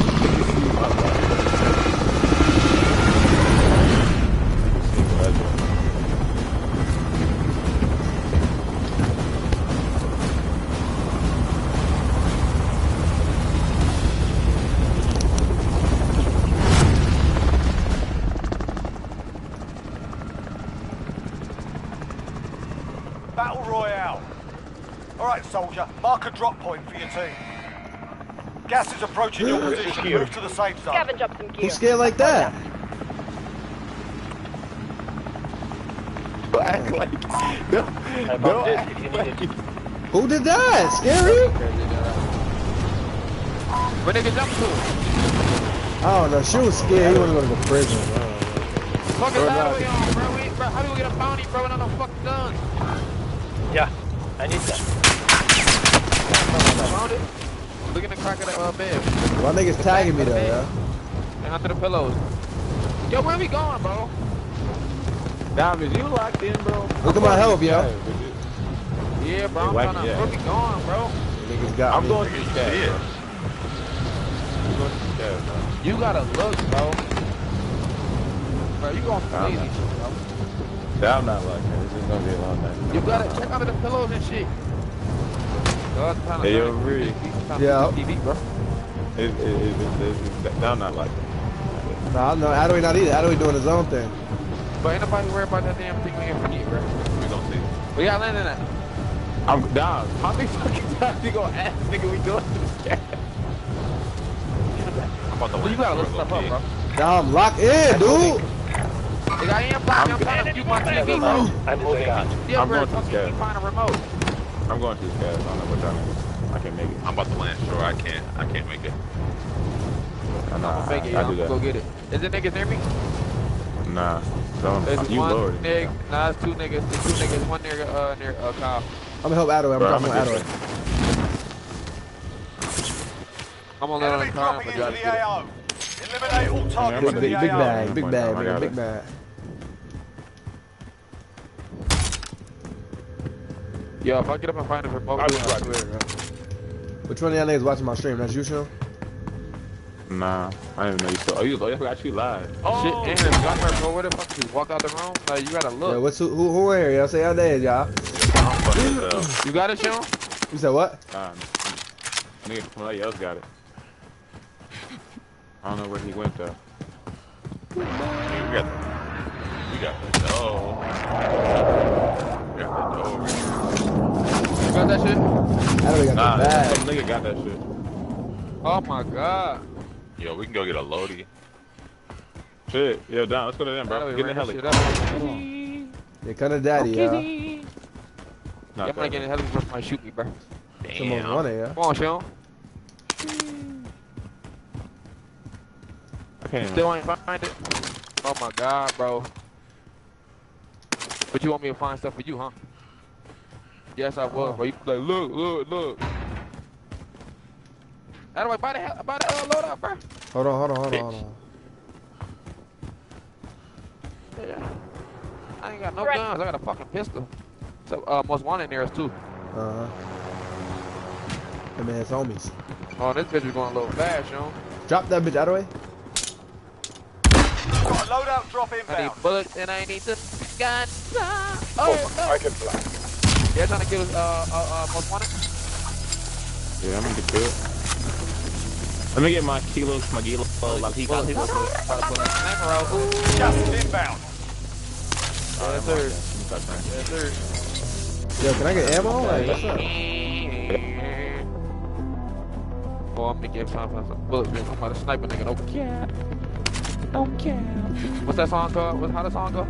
Team. Gas is approaching your position. Move to the safe zone. Scavenge up some gear. Who's scared like that? Don't act like. Don't, don't act like. Who did that? Scary? Where nigga jump to? I don't know. She was scared. He wanna go to the prison. Fuck is that we on, bro? We, bro? How do uh, we get a bounty, bro? And on no fucking gun. Yeah, I need that. Found it. Look in the crack of that uh, bed. My niggas tagging me though, yeah. And under the pillows. Yo, where we going, bro? Dom, is you locked in, bro? Look at my health, yo. Yeah, Yeah, bro. I'm trying to. it, Where we going, bro? Niggas got I'm me. going to the scat, Yeah. bro. I'm going to the scat, bro. You gotta look, bro. Bro, you going Nah, crazy, nah. bro. Dom not like that. This is gonna be a long night. You gotta check under the pillows and shit. Dog trying to Hey, yo, learn. Reed. He's trying to Yeah. see TV, bro. It, it, it, it, it, Dom not like that. Nah, no, Adaway not either. Adaway doing his own thing. But ain't nobody worried about that damn thing we ain't forget, bro. We gonna see. We got landing that. I'm Dom. How many fucking times you gonna ask nigga we going to the? I'm about to Well, you gotta look stuff little up, bit. bro. Dom, lock in, dude. Nigga, I am blocking. I'm trying to view my TV, bro. I'm moving on. Yeah, I'm bro. going to Fucking scat. find a remote. I'm going to the scat. I don't know what time it is. I can make it. I'm about to land sure I can't. I can't make it. Nah, nah, Make it, I, I y'all. do that. Go get it. Is it niggas near me? Nah. Don't, There's you one lowered it. nigga. Nah, it's two niggas. There's two niggas. One near uh near uh Kyle. I'm gonna help Adaway. I'm Bro, dropping I'ma on get I'm gonna let him come. dropping I'm into gonna the try to AO. Eliminate all targets Big, in big, the big AO. bag, big One bag, down, I man, got big it. bag. Get. Yo, if I get up and find a remote, I I was right. swear, bro. Which one of y'all niggas watching my stream? That's you, Sean? Nah, I didn't know you still. Oh, you, oh, I forgot you live. Oh. Shit, and in here, gunner, bro. Where the fuck just walk out the room? Like, you gotta Yeah, look. what's who, who, who in here? Y'all say y'all names, y'all. I'm fucking as. You got it, Sean? You said what? Nah, nigga, somebody else got it. I don't know where he went though. Yeah, we got the, we got the dough. We got the dough over here. You got that shit? Adaway got Nah, the that bag. nigga got that shit. Oh my god. Yo, we can go get a loady. Shit, yo, down. Let's go to them, bro. Adaway Get in the ran heli. that shit up. Yeah, kind of daddy, y'all. Not Yeah, I'm gonna that get in the heli before somebody shoot me, bro. Someone's Damn. running, yeah. Come on, Sean. I can't. Still ain't find it. Oh my god, bro. But you want me to find stuff for you, huh? Yes, I will. Bro, you like, look, look, look. How do I buy the hell, buy the uh, load up, bro? Hold on, hold on, hold on, hold on. Yeah. I ain't got no guns. I got a fucking pistol. So, uh, most wanted in there is two. Uh huh. Hey man, it's homies. Oh, this bitch is going a little fast, yo. Drop that bitch Adaway. Got a loadout drop inbound. I need bullets and I need the guns. Oh, I can fly. Yeah, trying to kill uh, uh, uh, most wanted. Yeah, I'm gonna get to it. Let me get my kilos, my kilos, la tica. Bullets. Try to put sniper out. Ooh. Just inbound. Yes, sir. Yes, sir. Yo, can I get ammo? Like, what's up? Oh, I'm gonna get time for some bullets, man. I'm about to snipe a nigga. Don't care. Don't care. What's that song called? What, how the song go?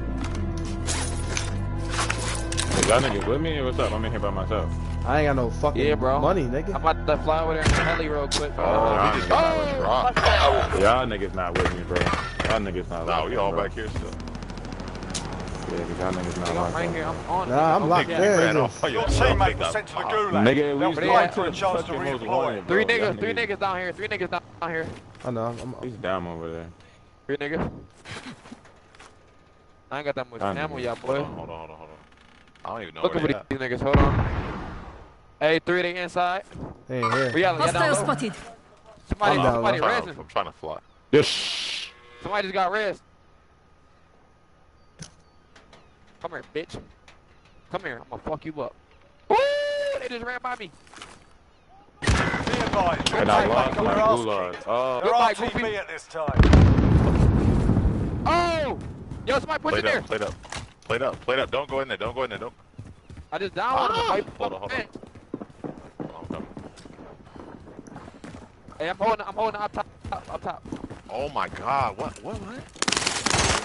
Is y'all niggas with me what's up? I'm in here by myself. I ain't got no fucking Yeah, bro. money, I'm nigga. about to fly over there in the heli real quick. Oh, y'all we niggas got not a with. Y'all niggas not with me, bro. Y'all niggas not Nah, we all bro. back here still. Yeah, cause y'all niggas not Nigga, I'm locked right in. here. I'm on. Nah, I'm locked Okay. in. Ran nigga. Your teammate was sent to the gulag. Nigga, we They'll was But fight for a chance to fucking most redeploy. Three Y'all niggas, three niggas down here. Three niggas down here. I know. I'm, He's down over there. Three niggas. I ain't got that much I ammo, know. y'all boy. hold on, hold on, hold on. I don't even know Look where over they these niggas. Hold on. Hey, three they inside. Hey, ain't here. We y'all, y'all Hostile low. spotted. Somebody, I'm somebody low. I'm trying. I'm trying to fly. Yes. Somebody just got res. Come here, bitch. Come here. I'm gonna fuck you up. Ooh, they just ran by me. Be advised. And I Teammate lost got my their ass gulag. kicked. Oh, They're Goodbye, uh, RTB Goofy. at this time. Oh! Yo, somebody push Played in there. up, played up. Played up, played up. Don't go in there, don't go in there, don't. I just down one of them. Ah! Hold on, hold on. man. Hold on, I'm coming. Hey, I'm holding, I'm holding up top, up, up top. Oh my god, what, what, what?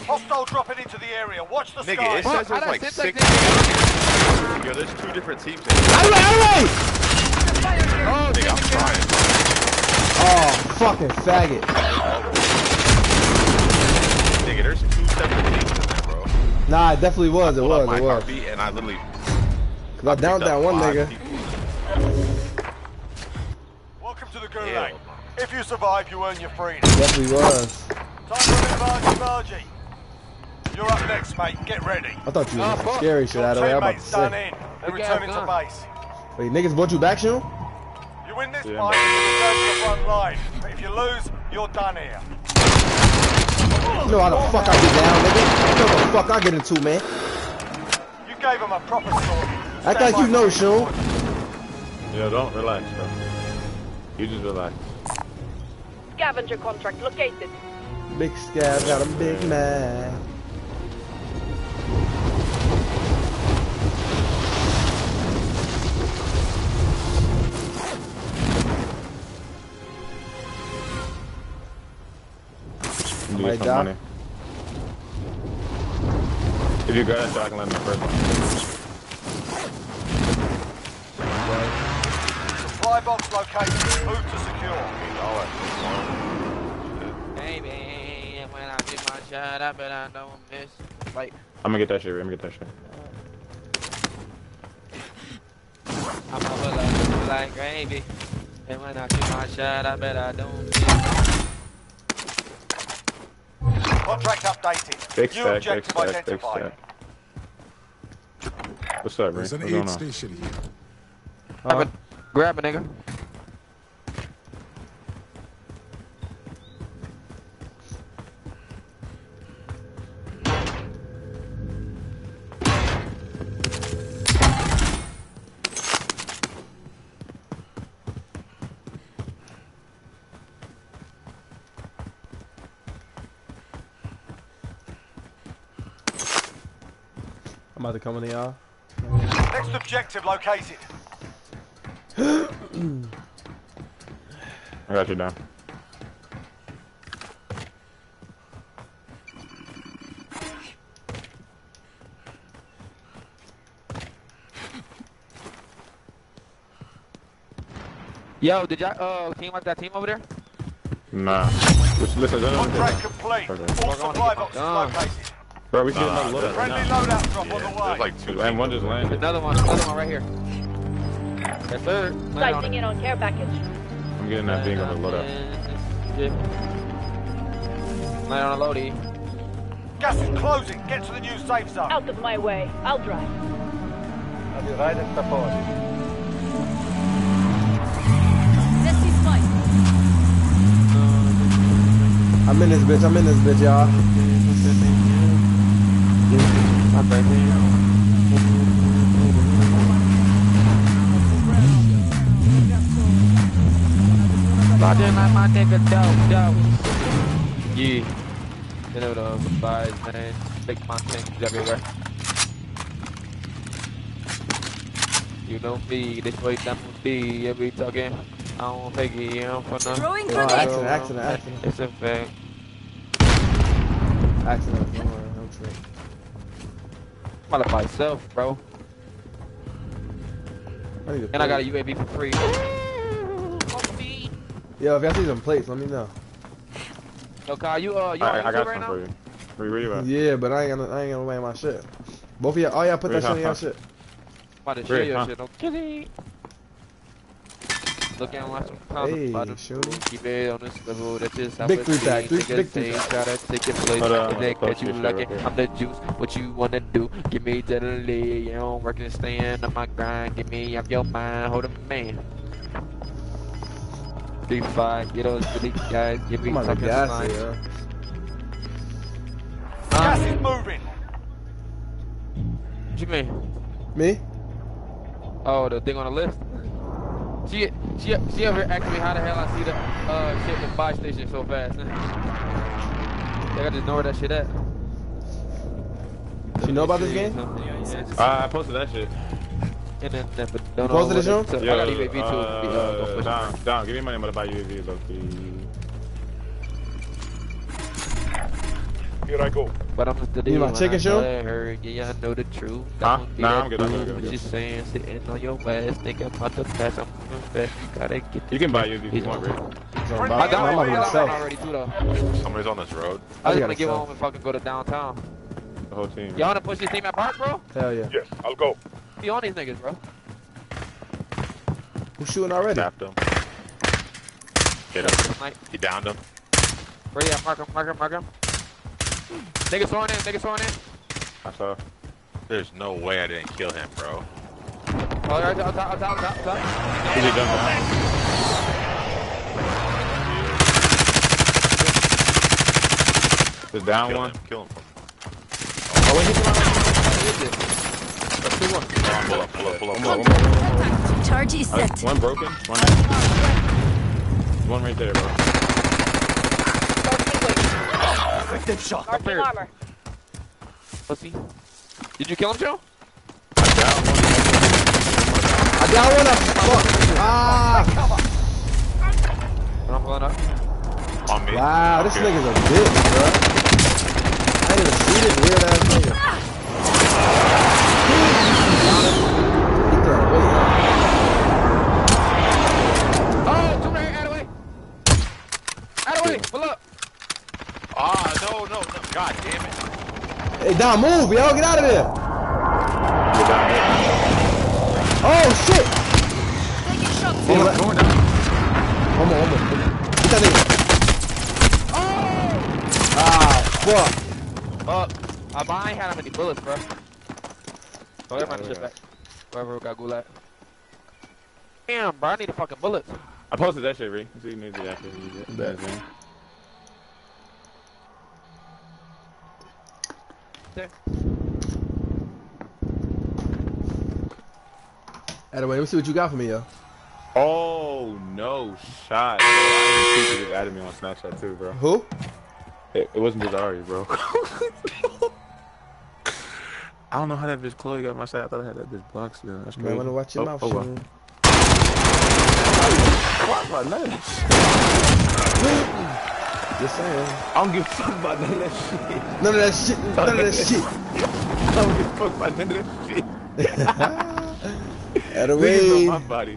Hostile dropping into the area. Watch the Nigga, skies. it says there's like six. syntax Yo, there's two different teams. in Adaway, Adaway! Oh, Nigga, I'm trying. Oh, fucking faggot. Nigga, there's two separate Nah, it definitely was. It was. my It was. heartbeat and I literally. Cause I downed that one nigga. people. Welcome to the Hell gulag. no. If you survive, you earn your freedom. Definitely was. Time for Bargy Bargy. You're up next, mate. Get ready. I thought you Oh, was ah, scary shit Your out of the way. I'm about to teammates done say. in. They're Big returning to gun. base. Wait, niggas brought you back, Sean? You win this Yeah. fight, you return to the front line. But if you lose, you're done here. You know how the fuck I get down, nigga. You know what the fuck I get into, man. You gave him a proper story. Act Stand like you know, for Sean. Yo, don't relax, bro. You just relax. Scavenger contract located. Big scab got a big man. You Might get some die. money. If you got that shot, I can land the first one. Supply supply box located. Move to secure. All that Baby, when I get my shot, I bet I don't miss. Like, I'm gonna get that shit. I'm gonna get that shit. I'm a bullet like gravy. And when I get my shot, I bet I don't miss. Contract updated. Big New stack, big objective stack, big identified. stack. What's up, man? There's an What's going aid on? station here. Grab it, grab it, nigga. Come in y'all. Next objective located. I got you down. Yo, did y'all uh team like that team over there? Nah. Listen, listen, listen, Contract complete. All supply boxes located. Bro, we should Nah, get another Friendly loadout drop on the There's like two. And one just landed. Another one, another one right here. Yes, sir. Land on Sighting it. in on care package. I'm getting that thing on the loadout. Yeah. Land on a loadie. Gas is closing. Get to the new safe zone. Out of my way. I'll drive. This is fine. I'm in this bitch. I'm in this bitch, y'all. Roger like my nigga dope, dope. Yeah. You know the vibes, man. Big mountains everywhere. You know me, this way that would be. Every talking, I don't take it, you know, for nothing. Throwing grenade. accident, accident, accident. It's a fact. Accident. I'm about to bro. I And I got a. UAV for free. Yo, if y'all see some plates, let me know. Yo, Kyle, you uh, you on I, I got right some now? for you. Where, where you at? Yeah, but I ain't gonna, I ain't gonna wear my shit. Both of y'all, all y'all put that Wait, shit in huh, y'all shit. About to share your huh? shit, no kidding. Look at watch some comments Hey, about the shorty. Keep it on this level. That's just how Big it three pack, three- Niggas big three. Try to take your place. Hold on, If they close catch you your shit like it, quick. I'm the juice. What you wanna do? Give me to the lead. You don't work and stand on my grind. Give me up your mind. Hold a man. Three five, get those really guys. Give me I'm about to talking gas slime. it. Uh, gas is moving. What you mean? Me? Oh, the thing on the list. She she she over here asking me how the hell I see the uh shit in the buy station so fast. I gotta just know where that shit at. You know about this game? Uh, I posted that shit. And then, then but don't You posted know it, what Sean? it- I got UAV too. uh, Uh, don't push down, it. down. Give me money. I'm gonna buy UAV, Loki. Here I go. But I'm just the You need my when chicken show? Her, yeah, I know the truth. Huh? Nah, I'm good, I'm good, dude. I'm good, What you saying? Sitting on your ass, thinking about the past. I'm moving fast. You gotta get You can buy UAV if you want, Rick. I'm I about, got one to I got myself. already too though. Somebody's on this road. I just gotta wanna get home and fucking go to downtown. The whole team. Y'all wanna push this team at Park, bro? Hell yeah. Yes, I'll go. Be on these niggas, bro. Who's shooting already? Tapped him. Hit him. He downed him. where you at? Mark him, mark him, mark him. Niggas throwing in, niggas throwing in. I saw. There's no way I didn't kill him, bro. Oh, right, up top, up top, up top, up top. Who's he done The down Kill one. him. Kill him. From. Oh, wait, hit What is it? Let's do one. Pull up, pull up, pull up, pull One more. Charge is Uh. One broken. One. One right there, bro. Active shot. Marking armor. Pussy. Did you kill him, Joe? I got one. I got one up. Fuck. Ah. I'm going up. On me. Wow, okay. this nigga's a bitch, bro. I didn't even see this weird ass nigga. Oh, too many, out of way! Out of way, pull up! He throwing weight. Hey, Dom, move, yo. Get out of there. Oh, shit. Taking shots. Hey, let- One more, one more. Get that nigga. Ah, fuck. Uh, I I ain't had that many bullets, bro. So everybody shit back. Whoever got gulag. Damn, bro, I need a fucking bullet. I posted that shit, Rick. So you need to do that shit. That's man. Anyway, let me see what you got for me, yo. Oh no shot, bro. I didn't see you just added me on Snapchat too, bro. Who? It, it wasn't just Ari, bro. I don't know how that bitch Chloe got my side. I thought I had that bitch blocked still. That's Man, crazy. wanna watch your oh, mouth, oh, well. Shane. Fuck about none of that shit. Just saying. I don't give a fuck about none of that shit. None of that shit. None of that shit. I don't give a fuck about none of that shit. Anyway. Niggas on my body.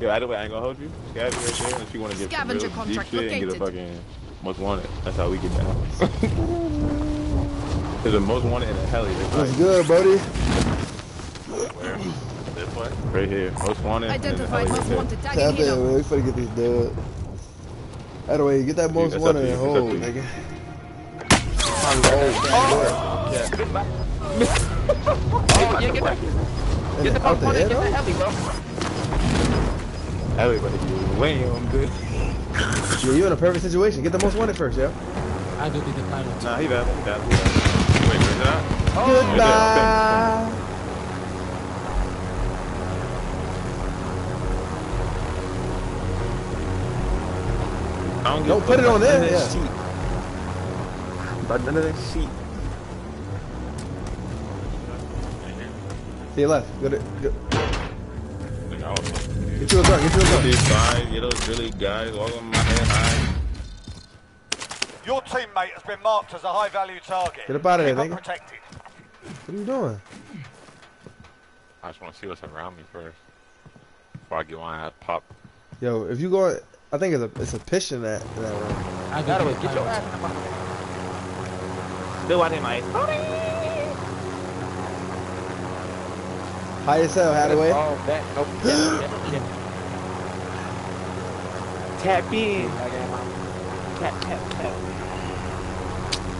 Yo, either way, I ain't gonna hold you. She had it right there, and she wanna get some Scavenger real deep contract shit and get a fucking most wanted. That's how we get down. There's a most wanted and a heli. They What's fight. good, Brody? Where? This way? Right here, most wanted. Identified most wanted. Tap Tagging in, Hilo. man. We finna get these dubs. Anyway, get that most that's wanted to and you, that's up hold, to you. nigga. Oh, yeah, get the, get the out fuck the one air, and get the heli, bro. Heli, but if you win, I'm good. Yeah, you in a perfect situation. Get the most wanted first, yo. I go be the pilot. Nah, he bad, he bad, he bad. Wait, where's that? Goodbye. Oh, I don't Don't put it on there, none of that yeah. shit. About none of that shit. To your left. Go to, go. Like, I was- Get you a gun. Get you a gun. These guys, get those really guys, all of my head high. Your teammate has been marked as a high-value target. Get up outta there, Keep him nigga. protected. What are you doing? I just want to see what's around me first. Before I get my ass popped. Yo, if you go, I think it's a it's a pitch in that in that room. I Gotta wait, get your ass in the fucking. Still out in my High yourself, Hadaway. Oh, back. Nope. Yeah, yeah, yeah. Tap in. I got my- Tap, tap, tap.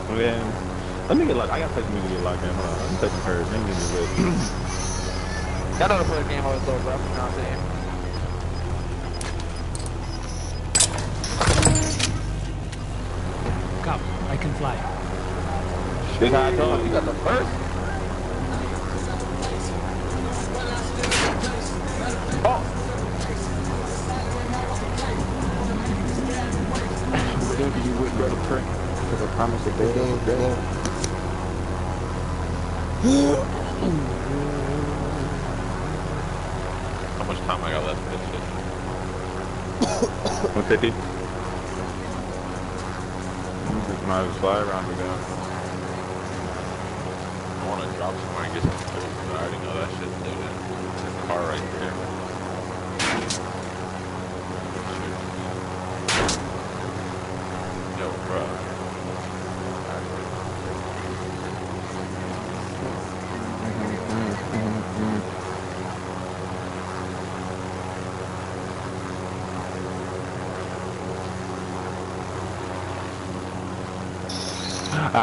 Oh, Man, let me get locked. I gotta play some music to get locked in. Hold on. Let me play some hers. Let me get this lit. Y'all know the first game always low, bro. You know what I'm saying? I can fly. This how I told Oh, you you. got the first? Dude, you with brother pray. Because I promise that they don't go. How much time I got left for this shit? 150. Might fly around again. I want to drop somewhere and get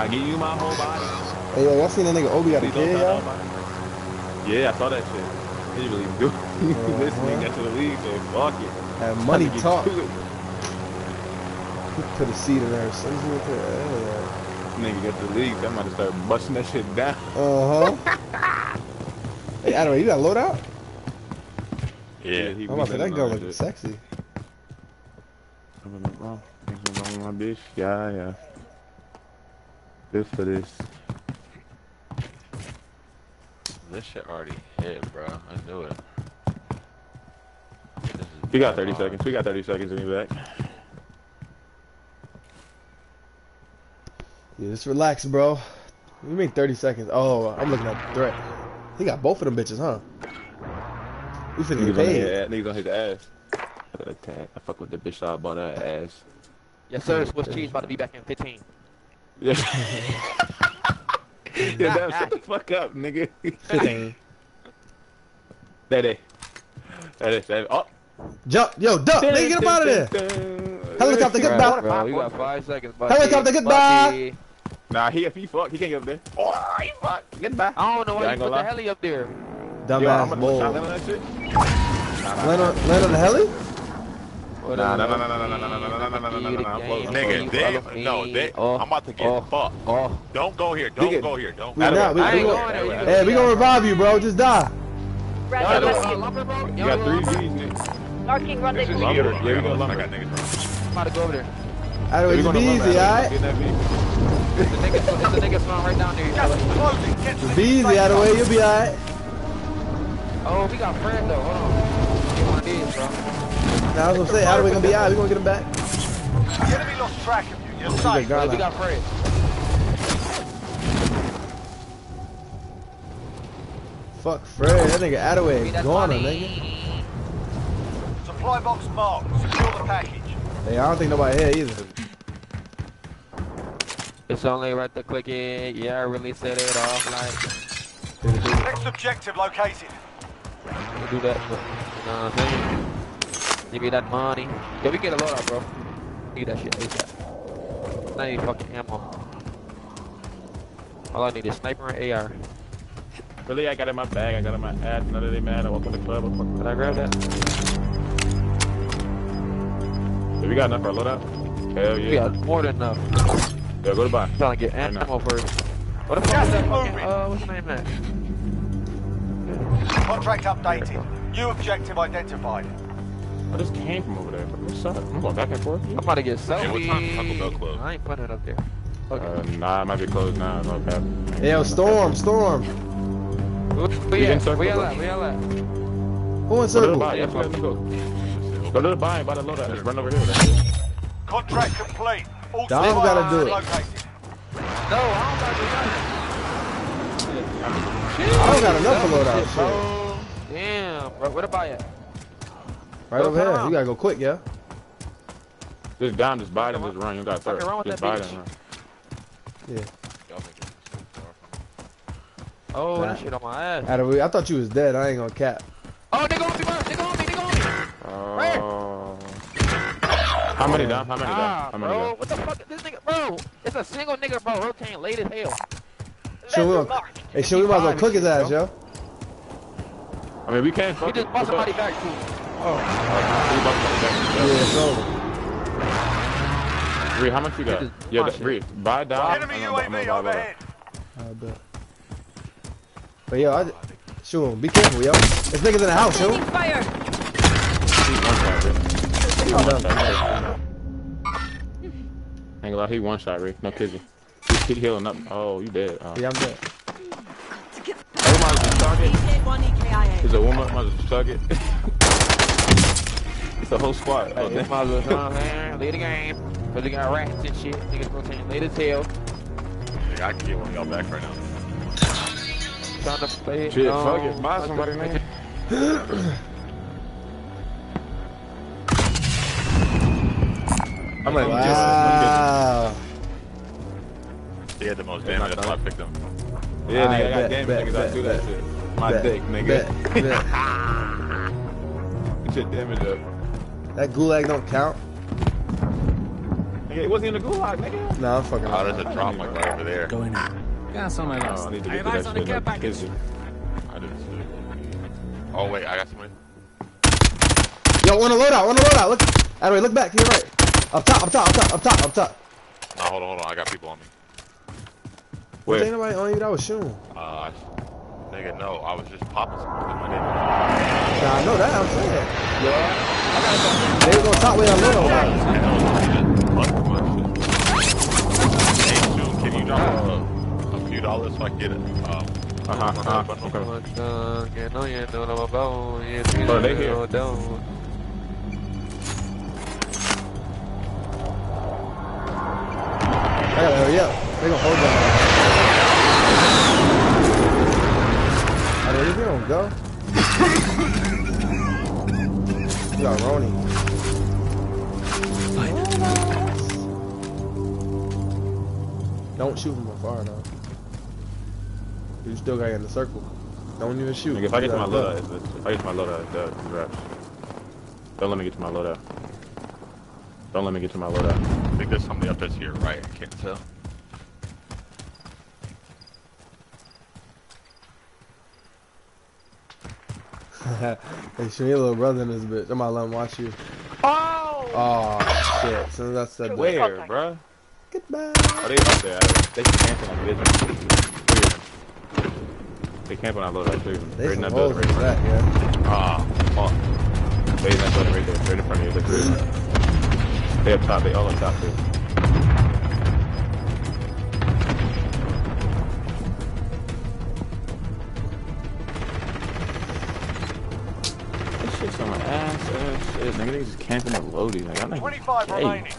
I give you my whole body. Hey, yo, y'all seen that nigga Obi got a Please don't kid, yo? Yeah, I saw that shit. He really do. Listen, he got to the league, so fuck it. Had money talk. to. Put a seat in there. So you put uh Nigga got to the league, so I might have started busting that shit down. Uh huh. hey, Adaway, you got loadout? Yeah. he I'm about to say that girl look looking sexy. Something wrong. Something wrong with my bitch. Yeah, yeah. Good for this. This shit already hit, bro. I knew it. This We got 30 hard. seconds. We got 30 seconds in your back. Yeah, just relax, bro. You mean 30 seconds? Oh, I'm looking at the threat. He got both of them bitches, huh? We finna Niggas get on his paid. ass. Niggas on his ass. I attack. I fuck with the bitch I bought her ass. Yes, sir. Swiss cheese about to be back in 15. Yeah. yeah, damn, shut the fuck up, nigga. 15. That is. That is. That is. Oh. Jump, yo, duck, nigga, get up out of there. Helicopter, Bro, goodbye. bro, you got five seconds, buddy. Helicopter, goodbye. Buddy. Nah, he if he fuck, he can't get up there. Oh, he fuck. Goodbye. I don't know Yeah, why ain't you put gonna the lie. heli up there. Yo, I'm Dumbass gonna bull. shot land on that shit. Land on, land on the heli? Nah, nah, nah, nah, nah, nah, nah, nah, nah, nah, nah, nah, nah, nah, nah. Nigga, they, no, they, Oh, I'm about to get oh, fucked. Oh, Don't go here. Don't Nigga, go here. Don't go not, we, I we ain't going there. Hey, we go. gonna revive you, bro. Just die. Roger, Y'all let's got get lumber, bro? You got three? V's, nigga. marking rendezvous. Yeah, Yeah, we got I lumber. got niggas. I'm about to go over there. Out of the way, We just gonna be run easy, alright? Get that V. It's the nigga, it's spawn right down there. Gas is closing. Get to Just be easy, out of the way, you'll be alright. Oh, we got Fred though. Hold on. Get one of these, bro. Now, I was gonna say, how are we gonna be alright. We gonna get him back. The enemy lost track of you. You're He's like, safe. gone We got Fred. Fuck Fred, that nigga out of the way. Give Gone, nigga. Supply box marked. Secure the package. Hey, I don't think nobody here either. It's only right to click it. Yeah, I really set it off like. Next objective located. We do that. But, you know what I'm saying? Give me that money. Yeah, we get a loadout, bro. Need that shit ASAP. Not even fucking ammo. All I need is sniper and AR. Really, I got it in my bag. I got it in my ass. None of them mad. I walk in the club. I fuck. Can I grab that? Yeah, we got enough for a loadout. Hell yeah. We yeah. got more than enough. Yeah, go to buy. I'm trying to get Right now. ammo first. What the fuck Gas is that is fucking, uh, what's the name of that? Contract updated. New objective identified. I just came from over there. What's up? I'm going back and forth. I'm about to get Yeah, what time Taco Bell selfie. close? I ain't putting it up there. Uh, nah, it might be closed now. No cap. Hey, yo, Storm, Storm. Where We we in at? circle, Where y'all bro. at? Where y'all at? Who in Go to the circle? buy. Yeah, let's go. Go to the buy and buy the loadout. Just run over here. That's it. Contract complete. All Dom supplies gotta do it. located. No, I don't got to do nothing. I don't got enough for loadout. Shit, Shit. Damn, bro. Where the buy at? Right Go over here. around. You gotta go quick, yeah? Just down, just buy them, just run. You got third. Just that buy them. Run. Yeah. Y'all think it's so far from Oh, Nah. that shit on my ass. Out of the way. I thought you was dead. I ain't gonna cap. Oh, nigga on me, bro. Nigga on me, nigga on me. Where? Oh. How many down? How many down? Ah, How many bro. down? What the fuck is this nigga? Bro, it's a single nigga, bro. Rotating late as hell. Sure, we gonna, hey, sure, we might as well cook his ass, yo. I mean, we can't He fuck just it. bust somebody back, too. Oh. Uh, three bucks on. Yeah. Bree, how much you got? Yeah, Bree, buy down. Enemy UAV overhead. I bet. But yo, I, shoot him. Be careful, yo. This nigga's in the house, yo. Fire. He one he one shot, Rick. No kidding. He keep healing up. Oh, you dead. Oh. Yeah, I'm dead. He's a woman. Might target. it's a whole squad. Oh, Hey, damn. might as well, you know what I'm saying? Lead the game. Cause they got rats and shit. Niggas rotating late as hell. Nigga, I can get one of y'all back right now. Trying to play it. Shit, um, fuck it. Buy somebody, nigga. I'm like, Wow. He had the most damage. That's why I picked him. Yeah, nigga, I Alright, got bet, game bet. I do that bet. shit. My Bet, dick, nigga. bet, bet. Get your damage up. That gulag don't count. Nigga, it wasn't in the gulag, nigga. Nah, I'm fucking. Oh, there's a drop like right over there. Going in. Gas on my Oh, list. I need to get to that shit. care like, I didn't see. Oh wait, I got somebody. Yo, on the loadout, on the loadout. Look. Out of the way, look back. To your right. Up top, up top, up top, up top, up top. No, hold on, hold on. I got people on me. Wait. Ain't Where? nobody on you that was shooting. Uh, nigga, no. I was just popping some with my nigga. Nah, I know that. I'm saying. Yeah. They was on top way down low. And I was just busting my shit. Hey, Shoot, can you drop a, a few dollars so I can get it? Um, Uh-huh, uh-huh. Okay. You know you know I'm about you Oh, they here. know don't. I gotta hurry up. They gonna hold that. I mean, if don't go. You got Ronnie. Don't shoot from afar, though. You still got in the circle. Don't even shoot. Nigga, if I get to my You loadout, gotta it's- if I get to my loadout, it's dead. Congrats. Don't let me get to my loadout. Don't let me get to my loadout. I think there's somebody up there to your right. I can't tell. hey, show your little brother in this bitch. I'm gonna let him watch you. Oh! Oh shit! As soon as I said that. Where, bruh? Goodbye. Are they up there? They camping like this. Three of. They camping on loadout, three of them. They Right in that building right there. that, yeah. Ah, fuck. They in that building right there, right in front of you. Look three. They up top, they all up top too. This shit's on my ass, ass shit. Nigga, they just camping at Lodi. Like, I'm like, 25 hey. remaining.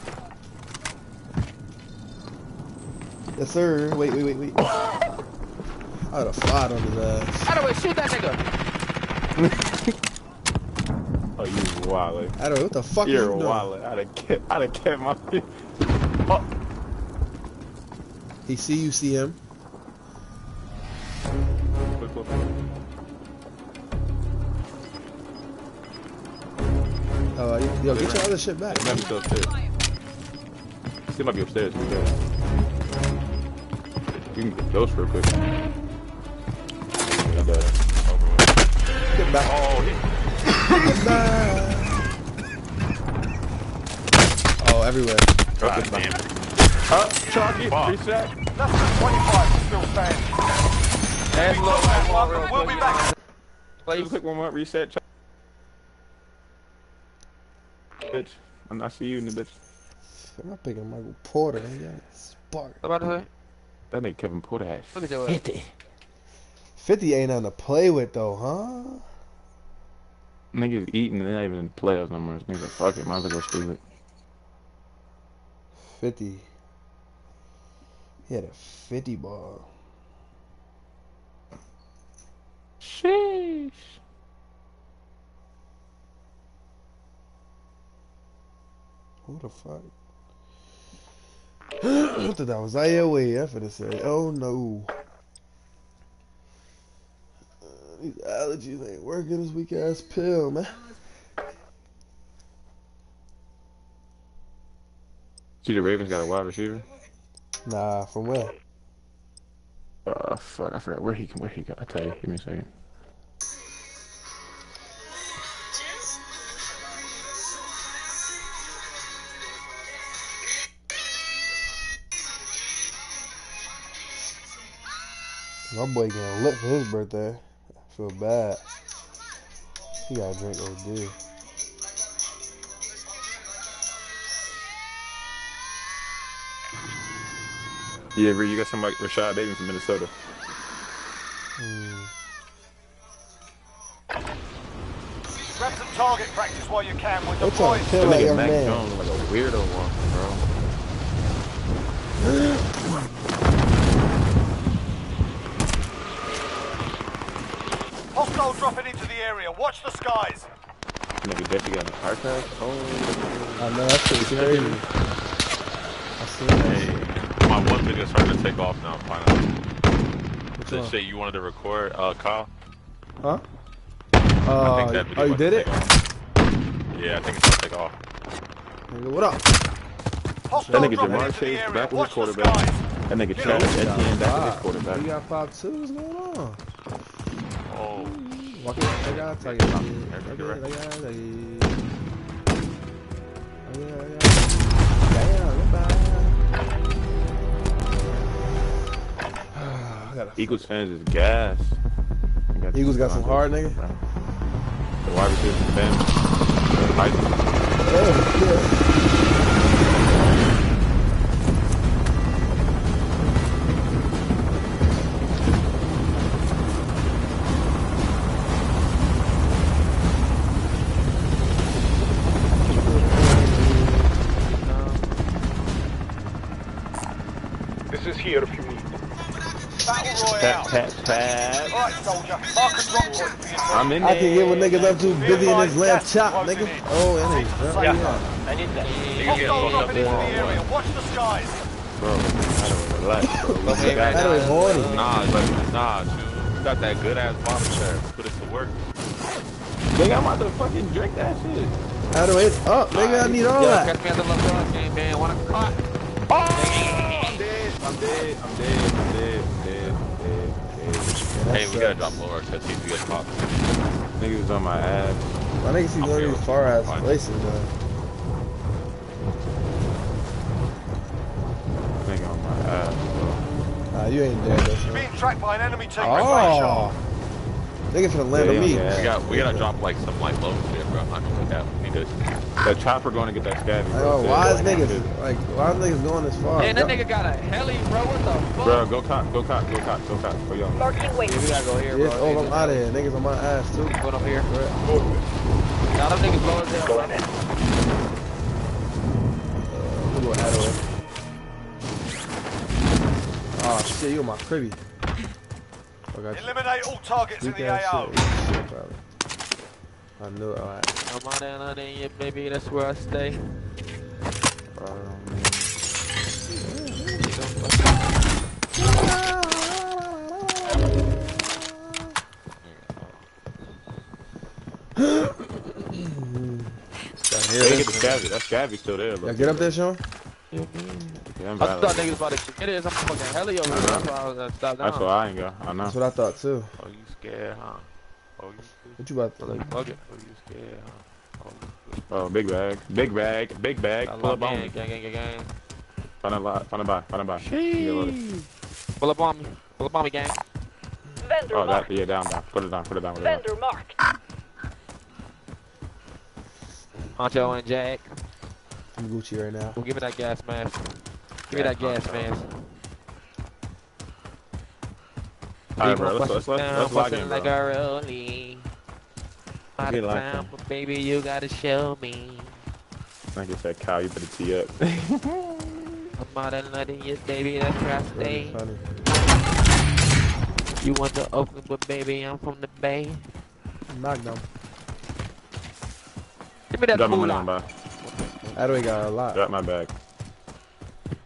Yes, sir. Wait, wait, wait, wait. I would have fought on his ass. Out of the way, shoot that nigga. Oh, you wild. I don't know what the fuck You're is a he doing? wallet. I'd have kept, I'd have kept my. Oh, He see you, see him. quick, quick. Oh, uh, yo, get your other shit back. He might be still upstairs. He might be upstairs. We go. You can get those real quick. Get back. Oh, he, Get back. Oh, everywhere. God damn it. Up, Chalky, Fuck. reset. Less than 25 still standing. Hands low, hands low, real We'll be back. Please click one more, reset. Bitch, I'm not see you in the bitch. I'm not picking Michael Porter. He got spark. What about to say? That nigga Kevin Porter has Look at your ass. 50 ain't nothing to play with, though, huh? Niggas eating they're not even in the playoffs no more. Niggas like, fuck it, might as well go stupid. 50. He had a 50 ball. Sheesh. Who the fuck? I thought that was Zaire Wade. I finna say, oh no. Uh, these allergies ain't working this weak ass pill, man. See the Ravens got a wide receiver. Nah, from where? Uh, fuck, I forgot where he can where he got. I tell you, give me a second. My boy getting lit for his birthday. I feel bad. He gotta drink OD. Yeah, Ree, you got somebody Rashad Davis from Minnesota. Grab some target practice while you can. We're They trying deploying. to kill That that nigga Mac. Jones like a weirdo walking, bro. Hostile dropping into the area. Watch the skies. Nigga Jesse got in a car crash. Oh, I know, that's pretty crazy. I seen that shit. Hey, my one video's starting to take off now, finally. Which The one? shit you wanted to record, uh, Kyle? Huh? Uh, oh, you did it? off. Yeah, I think it's gonna take off. Nigga, what up? Hostile That nigga Ja'Marr into the Chase area. back with his quarterback. That nigga Travis. Etienne back with his quarterback. You got pop too? What's going on? Oh, Walk in, I gotta tell you. I Eric, you're gotta tell you. Oh, yeah, yeah. Goodbye. Eagles fans is gas. They Eagles got some hard nigga. The wide receiver fans. Hype. Oh, Right, soldier. I'm in I can get what niggas up to busy in his left chop, nigga. Oh, that nigga. Yeah. Yeah. niggas getting Hostile up dropping in into the area. Watch the skies. Bro, I don't know. Relax, bro. We Okay, got right That was horny. Nah, but nah, shoot. You got that good ass bottom shaft. Put it to work. Nigga, I'm about to fucking drink that shit. How do it up, nigga? I need all Yo, that. catch me at the lacrosse game, man. One o'clock. Oh, I'm dead. I'm dead. I'm dead. I'm dead. I'm dead. I'm dead. dead. Hey, we gotta drop lower because he's good pop. Nigga was on my ass. My niggas see one of these far ass Fine. places, though. Nigga on my ass. Nah, you ain't dead, though. You're being tracked by an enemy team. Remain sharp. Oh. Niggas finna land Yeah, on me. yeah. We got we gotta drop like some like low shit, bro. I know we got we need to. That chopper going to get that scabby. Like, oh, why is niggas, like, why is niggas going this far? Man, that nigga got a heli, bro. What the fuck? Bro, go cop, go cop, go cop, go cop. Go yo. Marking Yeah, we waypoint. gotta go here, Yes, bro. oh, I'm out of here. Niggas on my ass, too. Going up here. Now them niggas low as hell, bro. I'm gonna go out of it. Oh, ah, shit, you in my cribby. I got you. Eliminate all targets in the AO. shit. Shit, probably. I knew it. Alright. I'm on that line, yeah, baby. That's where I stay. Got Hey, here. get the scabby. That scabby still there. Y'all Look. get up there, Sean? Yeah, I'm I thought niggas about to get it. Some fucking heli over here. That's why I was uh, gonna stop down. That's why I ain't go. I know. That's what I thought, too. Oh, you scared, huh? Oh, you What you about to Like, fuck it. oh you scared, huh? Oh, Oh, big bag, big bag, big bag. Pull love up on gang, me. gang, gang, gang, gang. Find a lot. Find a buy. Find a buy. Pull up on me. Pull up on me, gang. Vendor Oh, that. Yeah, down, down. Put it down. Put it down. Put it down. Vendor marked. Honcho and Jack. I'm Gucci right now. Well, give me that gas mask. Give me that gas mask. All right, bro. Let's let's let's, let's log in, like bro. a rolling. Out of locked time, but baby, you gotta show me. Nigga said, Kyle, you better tee up. I'm out of nothing yet, baby. That's where I stay. You want to open, but baby, I'm from the bay. Knock them. Give me that Drop my cool money on out. buy. Adway got a lot. Drop my bag.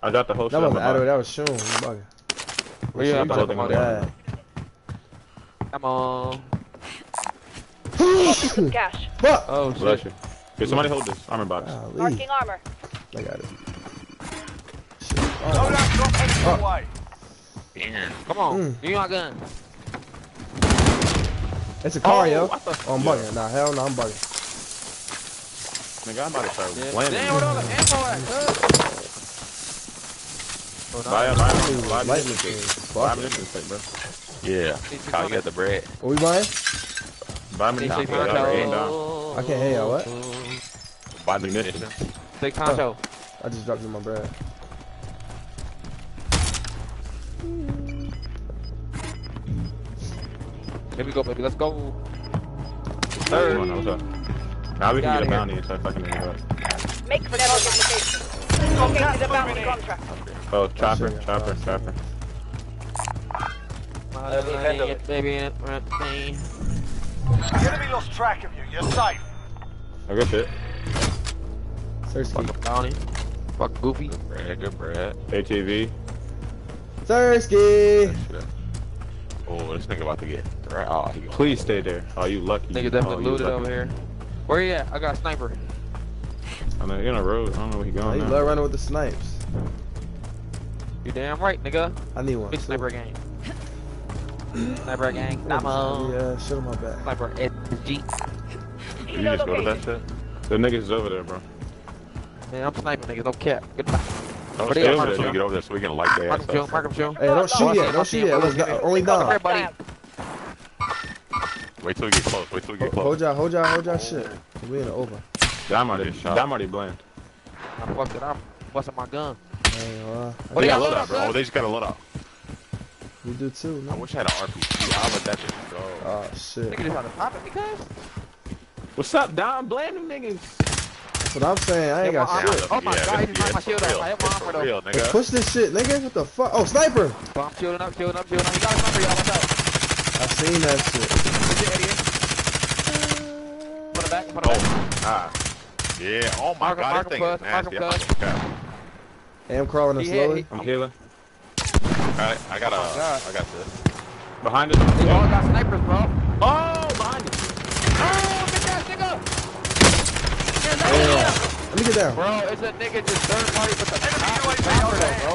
I got the whole That shit on wasn't Adway, that was Sean. You bugging. Where you at, I'm buddy? holding Come on, Some cash. Fuck! Oh, Bless shit. you. Here, somebody hold this armor box. Golly. Marking armor. I got it. Shit. No Oh. doubt drop heading Oh. your. Damn. Come on. Mm. Give me my gun. It's a car, Oh, yo. what Oh, I'm Yeah. bugging. Nah, hell no, I'm bugging. Nigga, I'm about to start Yeah. blending. Damn, what all the ammo at? cuz? Oh, no. Buy a buy a Dude, buy a light munition machine. kit. Buy a Fuck it. munition kit, bro. Yeah. Kyle, you got the bread. What we buying? Buy a munition Six kit. Y'all already ain't down. honcho. I can't hear y'all, what? Buy the munitions. Six honcho. I just dropped in my bread. Here we go, baby. Let's go. Third. going on? What's up? Now we can Outta get a bounty and start fucking niggas up. Make for target location. Located a bounty contract. Oh, chopper, shit, chopper, yeah. chopper. Baby, baby, baby. The enemy lost track of you. You're safe. I good it. Search key. Fuck Bounty. Fuck Goofy. Good bread, good bread. ATV. Sersky! Shit. Oh, this nigga about to get right. Oh, he. Please stay there. Oh, you lucky. Nigga oh, definitely you looted over here. Where you at? I got a sniper. I know, you're on the road. I don't know where he Oh, going you now. love running with the snipes. You damn right, nigga. I need one. Big too. sniper gang. Sniper gang. Yeah, Damo. Yeah, shit on my back. Sniper SG. You just go to that shit? The niggas is over there, bro. Man, I'm sniping niggas. Don't cap. Goodbye. Don't stay over there Mark we get over there so we can light their Mark ass him, chill. up. Mark him, chill. Hey, don't shoot yet. Don't shoot yet. Let's go. Only Come down. here. Wait till we get close. Wait till we get close. Hold y'all, hold y'all, hold y'all shit. We in the over. Dime already, Good shot. Dime already bland. I fucked it up. Busting my gun. Hey, uh, They got y'all load load up, bro. bro? Oh, they just got a load out. We do too. I wish I had an RPG. I'll let that shit go. Oh shit. Nigga just trying to pop it because. What's up, Dime? Bland them niggas. That's what I'm saying. I ain't got Yeah, shit. Oh my Yeah, god, he that's- just knocked my shield for I hit my armor though. real, nigga. push this shit, nigga. What the fuck? Oh, sniper! So I'm shielding up, shielding up, shielding up. He got a sniper, y'all. Watch out. I seen that shit. Idiot. Put it back, put it back. Oh, ah. Yeah, oh my Mark god, mark this thing is nasty. I'm cuz. not gonna cap. Hey, I'm crawling in He hit, slowly. he- I'm healing. I, I got uh, a, God. I got this. Behind us. They all got snipers, bro. Oh, behind us. Oh, bitch ass nigga! Let me get down. Bro, it's a nigga just third party with the sniper though, bro.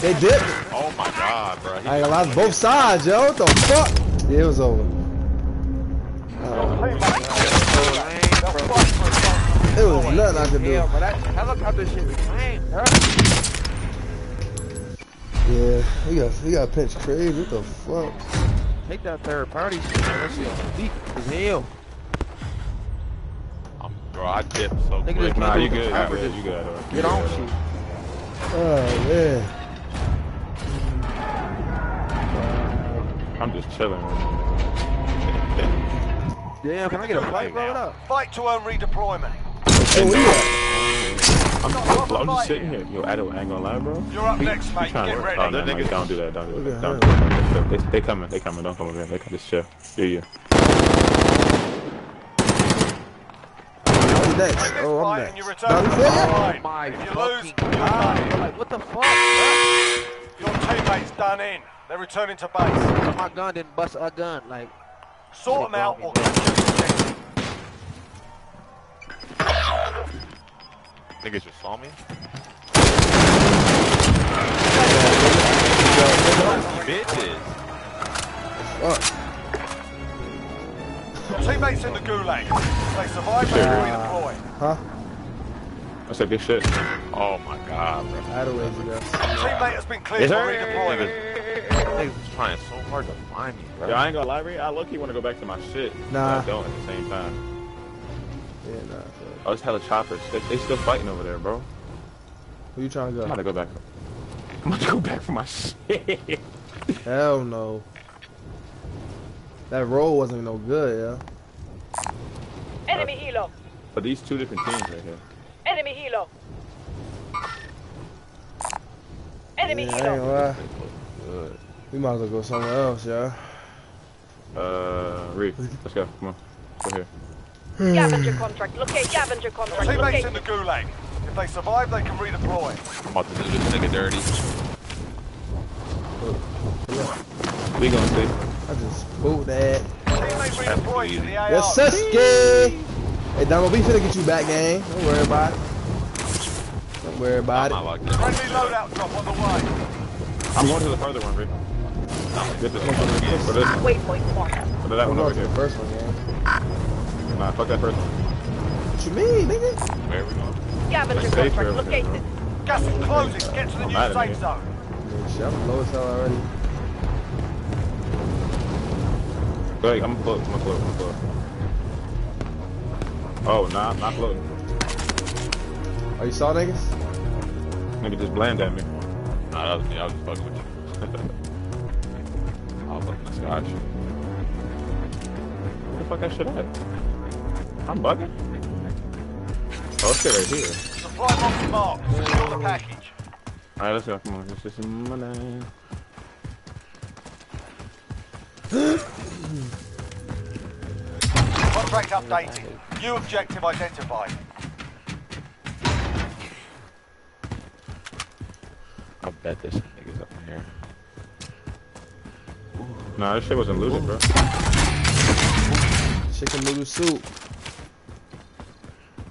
They did. Oh my god, bro. He I ain't gonna lie, it's both sides, yo. What the fuck? Yeah, it was over. It was nothing I could do. Yeah, but that helicopter shit was lame, bro. Yeah, we got we got pinch crazy. What the fuck? Take that third party shit, man. That shit weak as hell. I'm, bro, I dipped so Nigga quick. Nah, you good. You sniper, good. You good. Get on shit. Oh man. I'm just chilling. Damn, can I get a flight, bro? Up? Fight to earn redeployment. Hey, where you at? I'm, I'm, I'm just sitting here. Yo, Ado, I ain't gonna lie, bro. You're up next, mate. Get ready. Oh, no, niggas- don't do that. Don't do that. Don't at do that. They, they coming. They coming. Don't come over here. They come. Just chill. Yeah, yeah. Next? Oh, I'm and you next. return to the Done front for? line. My If you fucking lose, you're god. Like, what the fuck, bro? Your teammate's done in. They're returning to base. My gun didn't bust our gun. Like, Sort them out or capture the objective. Niggas just saw me. Bitches. Fuck. Teammate's in the gulag. They survive, they can redeploy. Huh? I said good shit. Oh my god, bro. Out of ways, you guys. Teammate has been cleared Yes, for sir. redeployment. Niggas was trying so hard to find me, bro. Yo, I ain't gonna lie, I low key want to go back to my shit. Nah. But I don't at the same time. Yeah, nah. Fuck. Oh, it's hella choppers. They, they still fighting over there, bro. Who you trying to go? I'm about to go back. I'm about to go back for my shit. Hell no. That roll wasn't no good, yeah. Enemy helo. But these two different teams right here. Enemy helo. Enemy Yeah, helo. Good. We might as well go somewhere else, yeah. Uh, Reef, let's go. Come on. Go here. Hmm. Scavenger contract. Locate scavenger contract. Teammates in the gulag. If they survive, they can redeploy. I'm about to do this nigga dirty. We gonna see. I just pulled that. Teammate redeployed to the AR. Yes, Sasuke! Hey, Donald, we finna get you back, gang. Don't worry about it. Don't worry about I'm it. not locked in. Friendly loadout drop on the way. I'm going to the further one, Reef. Get this one. For this, Waypoint marked. for that I'm one going over to the here. first one, gang. Nah, fuck that person. one. What you mean, nigga? Where we going? Scavenger Safe contract. here, Located. Gas is closing. Get to the I'm new safe zone. Man, shit, I'm low as hell already. Go ahead, I'm gonna. I'm gonna. I'm gonna float. Oh, nah, not floating. Oh, you saw niggas? Nigga just bland at me. Nah, that was me. I was just fucking with you. I was looking at Scotch. Where the fuck that shit at? I'm bugging. Oh, shit right here. Supply box marked. Secure the package. Alright, let's go. Come on, let's get some money. Contract updated. New objective identified. I bet this nigga's up in here. Nah, this shit wasn't looted, bro. Chicken noodle soup.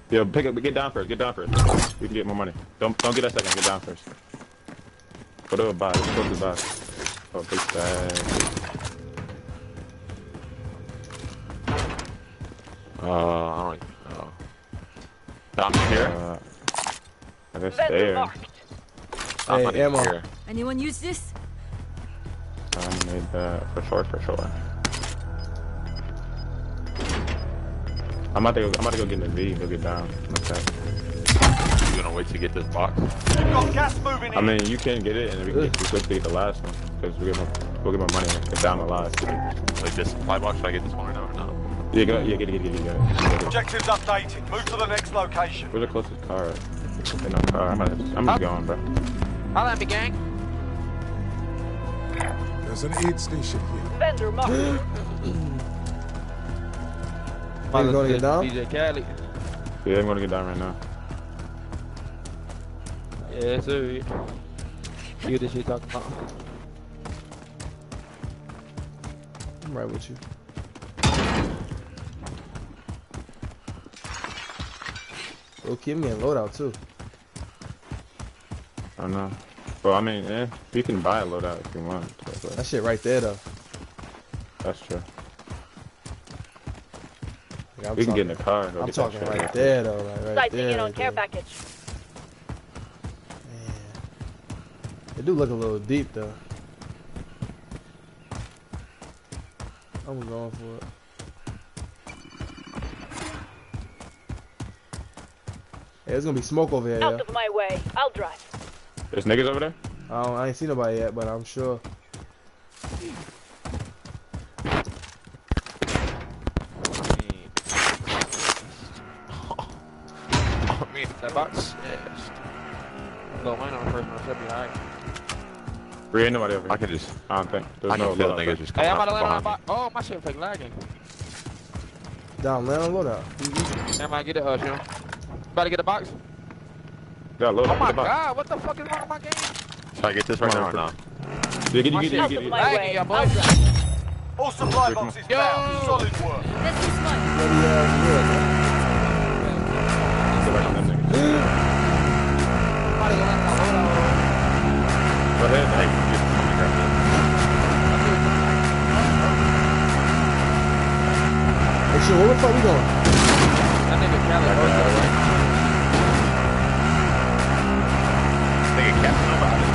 Yo, pick up, get down first, get down first. We can get more money. Don't don't get that second, get down first. Go to a buy, let's go to the box. Oh, big bag. Uh, I don't know. I'm here. Uh, I guess Vendor there. Hey, ammo. here. Anyone use this? I made that for sure, for sure. I'm about to go, I'm about to go get in the V, go get down. Okay. You gonna wait to get this box? You've got gas moving in. I mean, you can get it, and we can get, we to get the last one, because we get more, we'll get more money and get down the last. Like this supply box? Should I get this one or no? Or no? Yeah, go, yeah, get it, get it, get it, get it. Objectives updated. Move to the next location. Where's the closest car at? Ain't no car. I'm, just, I'm just going, bro. holla at me, gang. There's an aid station here. Vendor marked. You gonna get down? DJ Cali. Yeah, I'm gonna get down right now. Yeah, sir. You get this shit talking about. I'm right with you. Low key, I'm getting loadout too. I don't know. Well, I mean, eh, you can buy a loadout if you want. so, That shit right there though. that's true. Like, I'm we can get in the car. and go I'm get that talking shit. right there though, like right Sightseeing there. in on care there. package. It do look a little deep though. I'm going for it. Hey, there's gonna be smoke over here, Out yeah. of my way. I'll drive. There's niggas over there? I, don't, I ain't seen nobody yet, but I'm sure. There ain't nobody over here. I can just, I don't think. There's I no can feel loadout niggas there. just Hey, coming I'm about up to land on behind me. Oh, my shit like lagging. Down, land on loadout. Am I get it, uh, Sean? About to get the box? Got loadout. Oh Get my the box. god, what the fuck is wrong with my game? Should I get this right now or not? You get, My you get, you Out get, of you my get. lagging, way. ya boy. All supply boxes Yo! down. Solid work. Let's do smart. Bloody ass wood, man. Go back on them niggas. Somebody go land on my loadout. Go ahead. Hey, you get- you grab that. Hey, shit, where the fuck we going? That nigga Cali broke that way. Nigga, Captain Nova out of.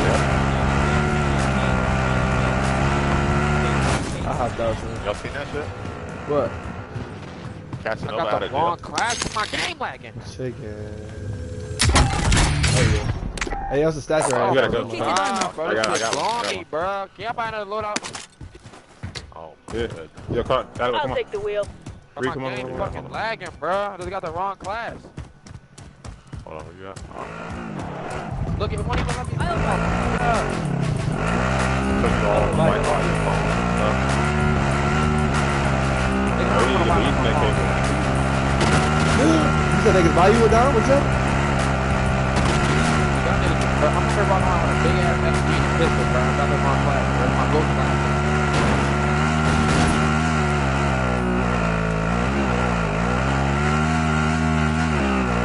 I hopped out, son. Y'all seen that shit? What? Captain I got the of wrong jail. class. My game lagging. Chicken. Oh, yeah. Hey, that's a statue You right gotta go. Oh, bro, I got- I this got I got longy, one. bro. Can y'all buy another loadout? Oh, Yeah. good. Your car. That way, come I'll on. take the wheel. Bro, Reed, my come on, come on, fucking lagging, bro. I just got the wrong class. Hold on, where you at? Oh. Look, it won't even let me. I'll drive. Yeah. Took you all white on your phone and stuff. Nigga, Oh, I'm you gonna need buy to my make phone. You said they could buy you a down? What's up? Y'all niggas, bro, I'm gonna run around with a big ass SG pistol, bro. I got the wrong class. bro. My ghost class.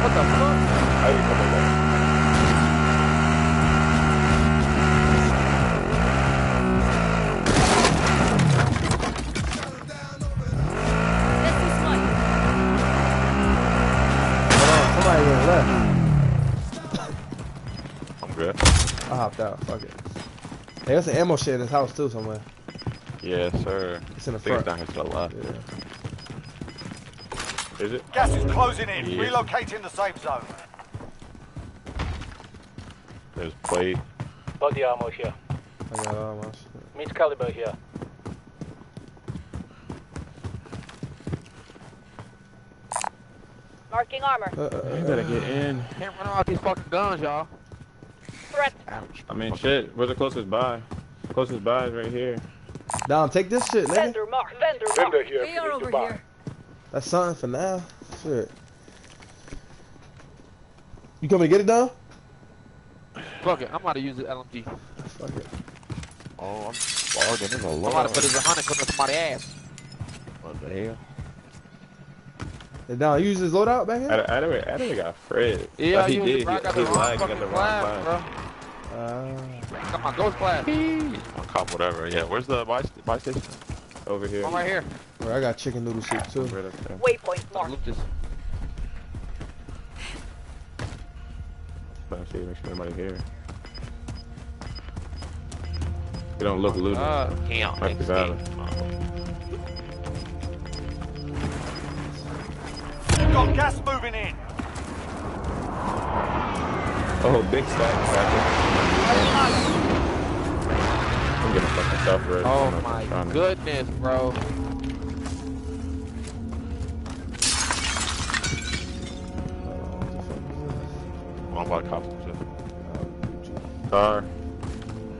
What the fuck? How you come back? Let's do smart. Hold on, somebody went left. I'm good. I hopped out. Fuck it. Hey, there's some ammo shit in this house too somewhere. Yeah, sir. It's in the I front. down here to the left. Yeah. Is it? Gas is closing in. Yeah. Relocating the safe zone. There's plate. Body armor here. I got all my shit. Caliber here. Marking armor. Uh, uh, uh, You gotta get in. Can't run around these fucking guns, y'all. Threat. Ouch. I mean, shit. Where's the closest buy? Closest buy is right here. Down, take this shit, nigga. Vendor mark. Vendor mark. Vendor here. They are over buy. here. That's something for now. Shit. You coming to get it down? Fuck it, I'm about to use the LMG. Fuck it. Oh, I'm bargaining. There's a I'm lot. about to put this a hundred clip in somebody's ass. What the hell? Hey, down, you use this loadout back here? Adaway, Adaway got Fred. Yeah, Oh, he did. He, bro, I got he the wrong lied. He got fucking the wrong class, buy. bro. Uh, Got my ghost class. One cop, whatever. Yeah, where's the buy, st- buy station? Over here. I'm right here. Bro, I got chicken noodle soup too. Right up there. Waypoint I'll marked. loop this. Let me see. Make sure nobody here. You don't look looted. Uh, Damn, Like the niggas. Got gas moving in. Oh, big stack. I'm getting fucking stuff ready. oh my goodness, bro. Car.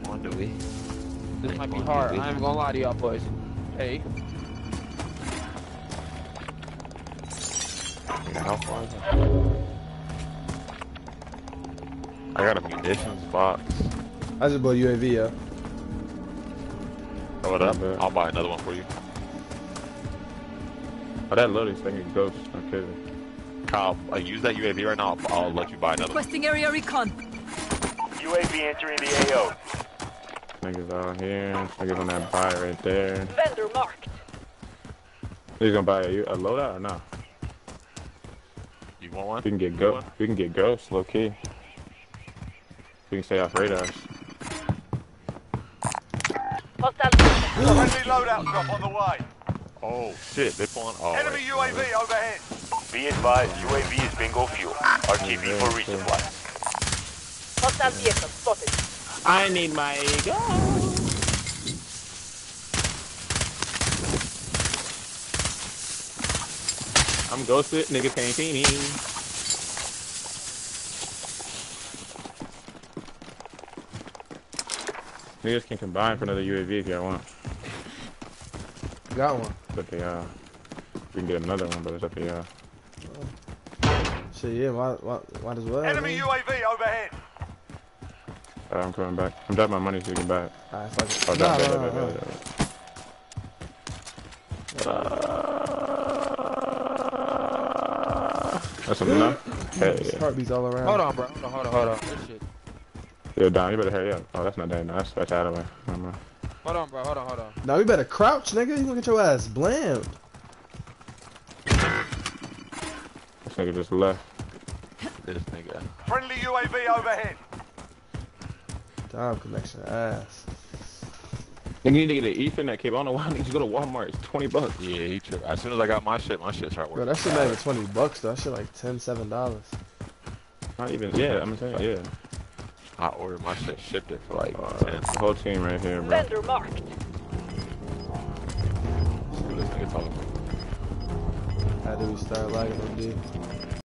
On do we? This might be hard. I ain't gonna lie to y'all boys. Hey, Nigga, how far is it? I got a munitions box. I just bought UAV, yeah. Throw it up. I'll buy another one for you. Oh, that loading thing is ghost. I'm kidding. Kyle, uh, use that UAV right now. I'll, I'll let you buy another one. Requesting area recon. UAV entering the AO. Niggas out here. Niggas on that buy right there. Vendor marked. He's gonna buy a, a loadout or no? You want one? We can get You go. We can get ghosts, low key. We can stay off radars. Hostile. Friendly loadout drop on the way. Oh shit, they're pulling. Oh, Enemy wait. UAV overhead. Be advised, UAV is bingo fuel. RTB for resupply. Hostile vehicle spotted. I need my ego. I'm ghosted. Niggas can't see me. Niggas can combine for another UAV if y'all want. Got one. But they, uh, we can get another one, but it's up to y'all. Shit, yeah, might, might, might as well. Enemy man. UAV overhead. Uh, I'm coming back. I'm dropping my money so you can buy it. Alright, fuck it. Oh. That's enough? Hell There's yeah. Heartbeats all around. Hold on, bro. Hold on, hold on, hold on. This shit. Yo, Don, you better hurry up. Oh, that's not that. No, that's, that's out of the way. Never mind. Hold on, bro. Hold on, hold on. Now we better crouch, nigga. You gonna get your ass blammed. This nigga just left. This nigga. Friendly UAV overhead. Time connection ass. Nigga need to get an Ethernet cable. I don't know why niggas go to Walmart. It's 20 bucks. Yeah, he tripped. As soon as I got my shit, my shit started Bro, working. that shit not even 20 bucks though. That shit like 10 7 dollars. Not even, yeah, I'm saying, yeah. I ordered my shit, shipped it for like Uh, ten. the whole team right here, bro. Vendor marked. See this nigga talking. How do we start lagging, dude?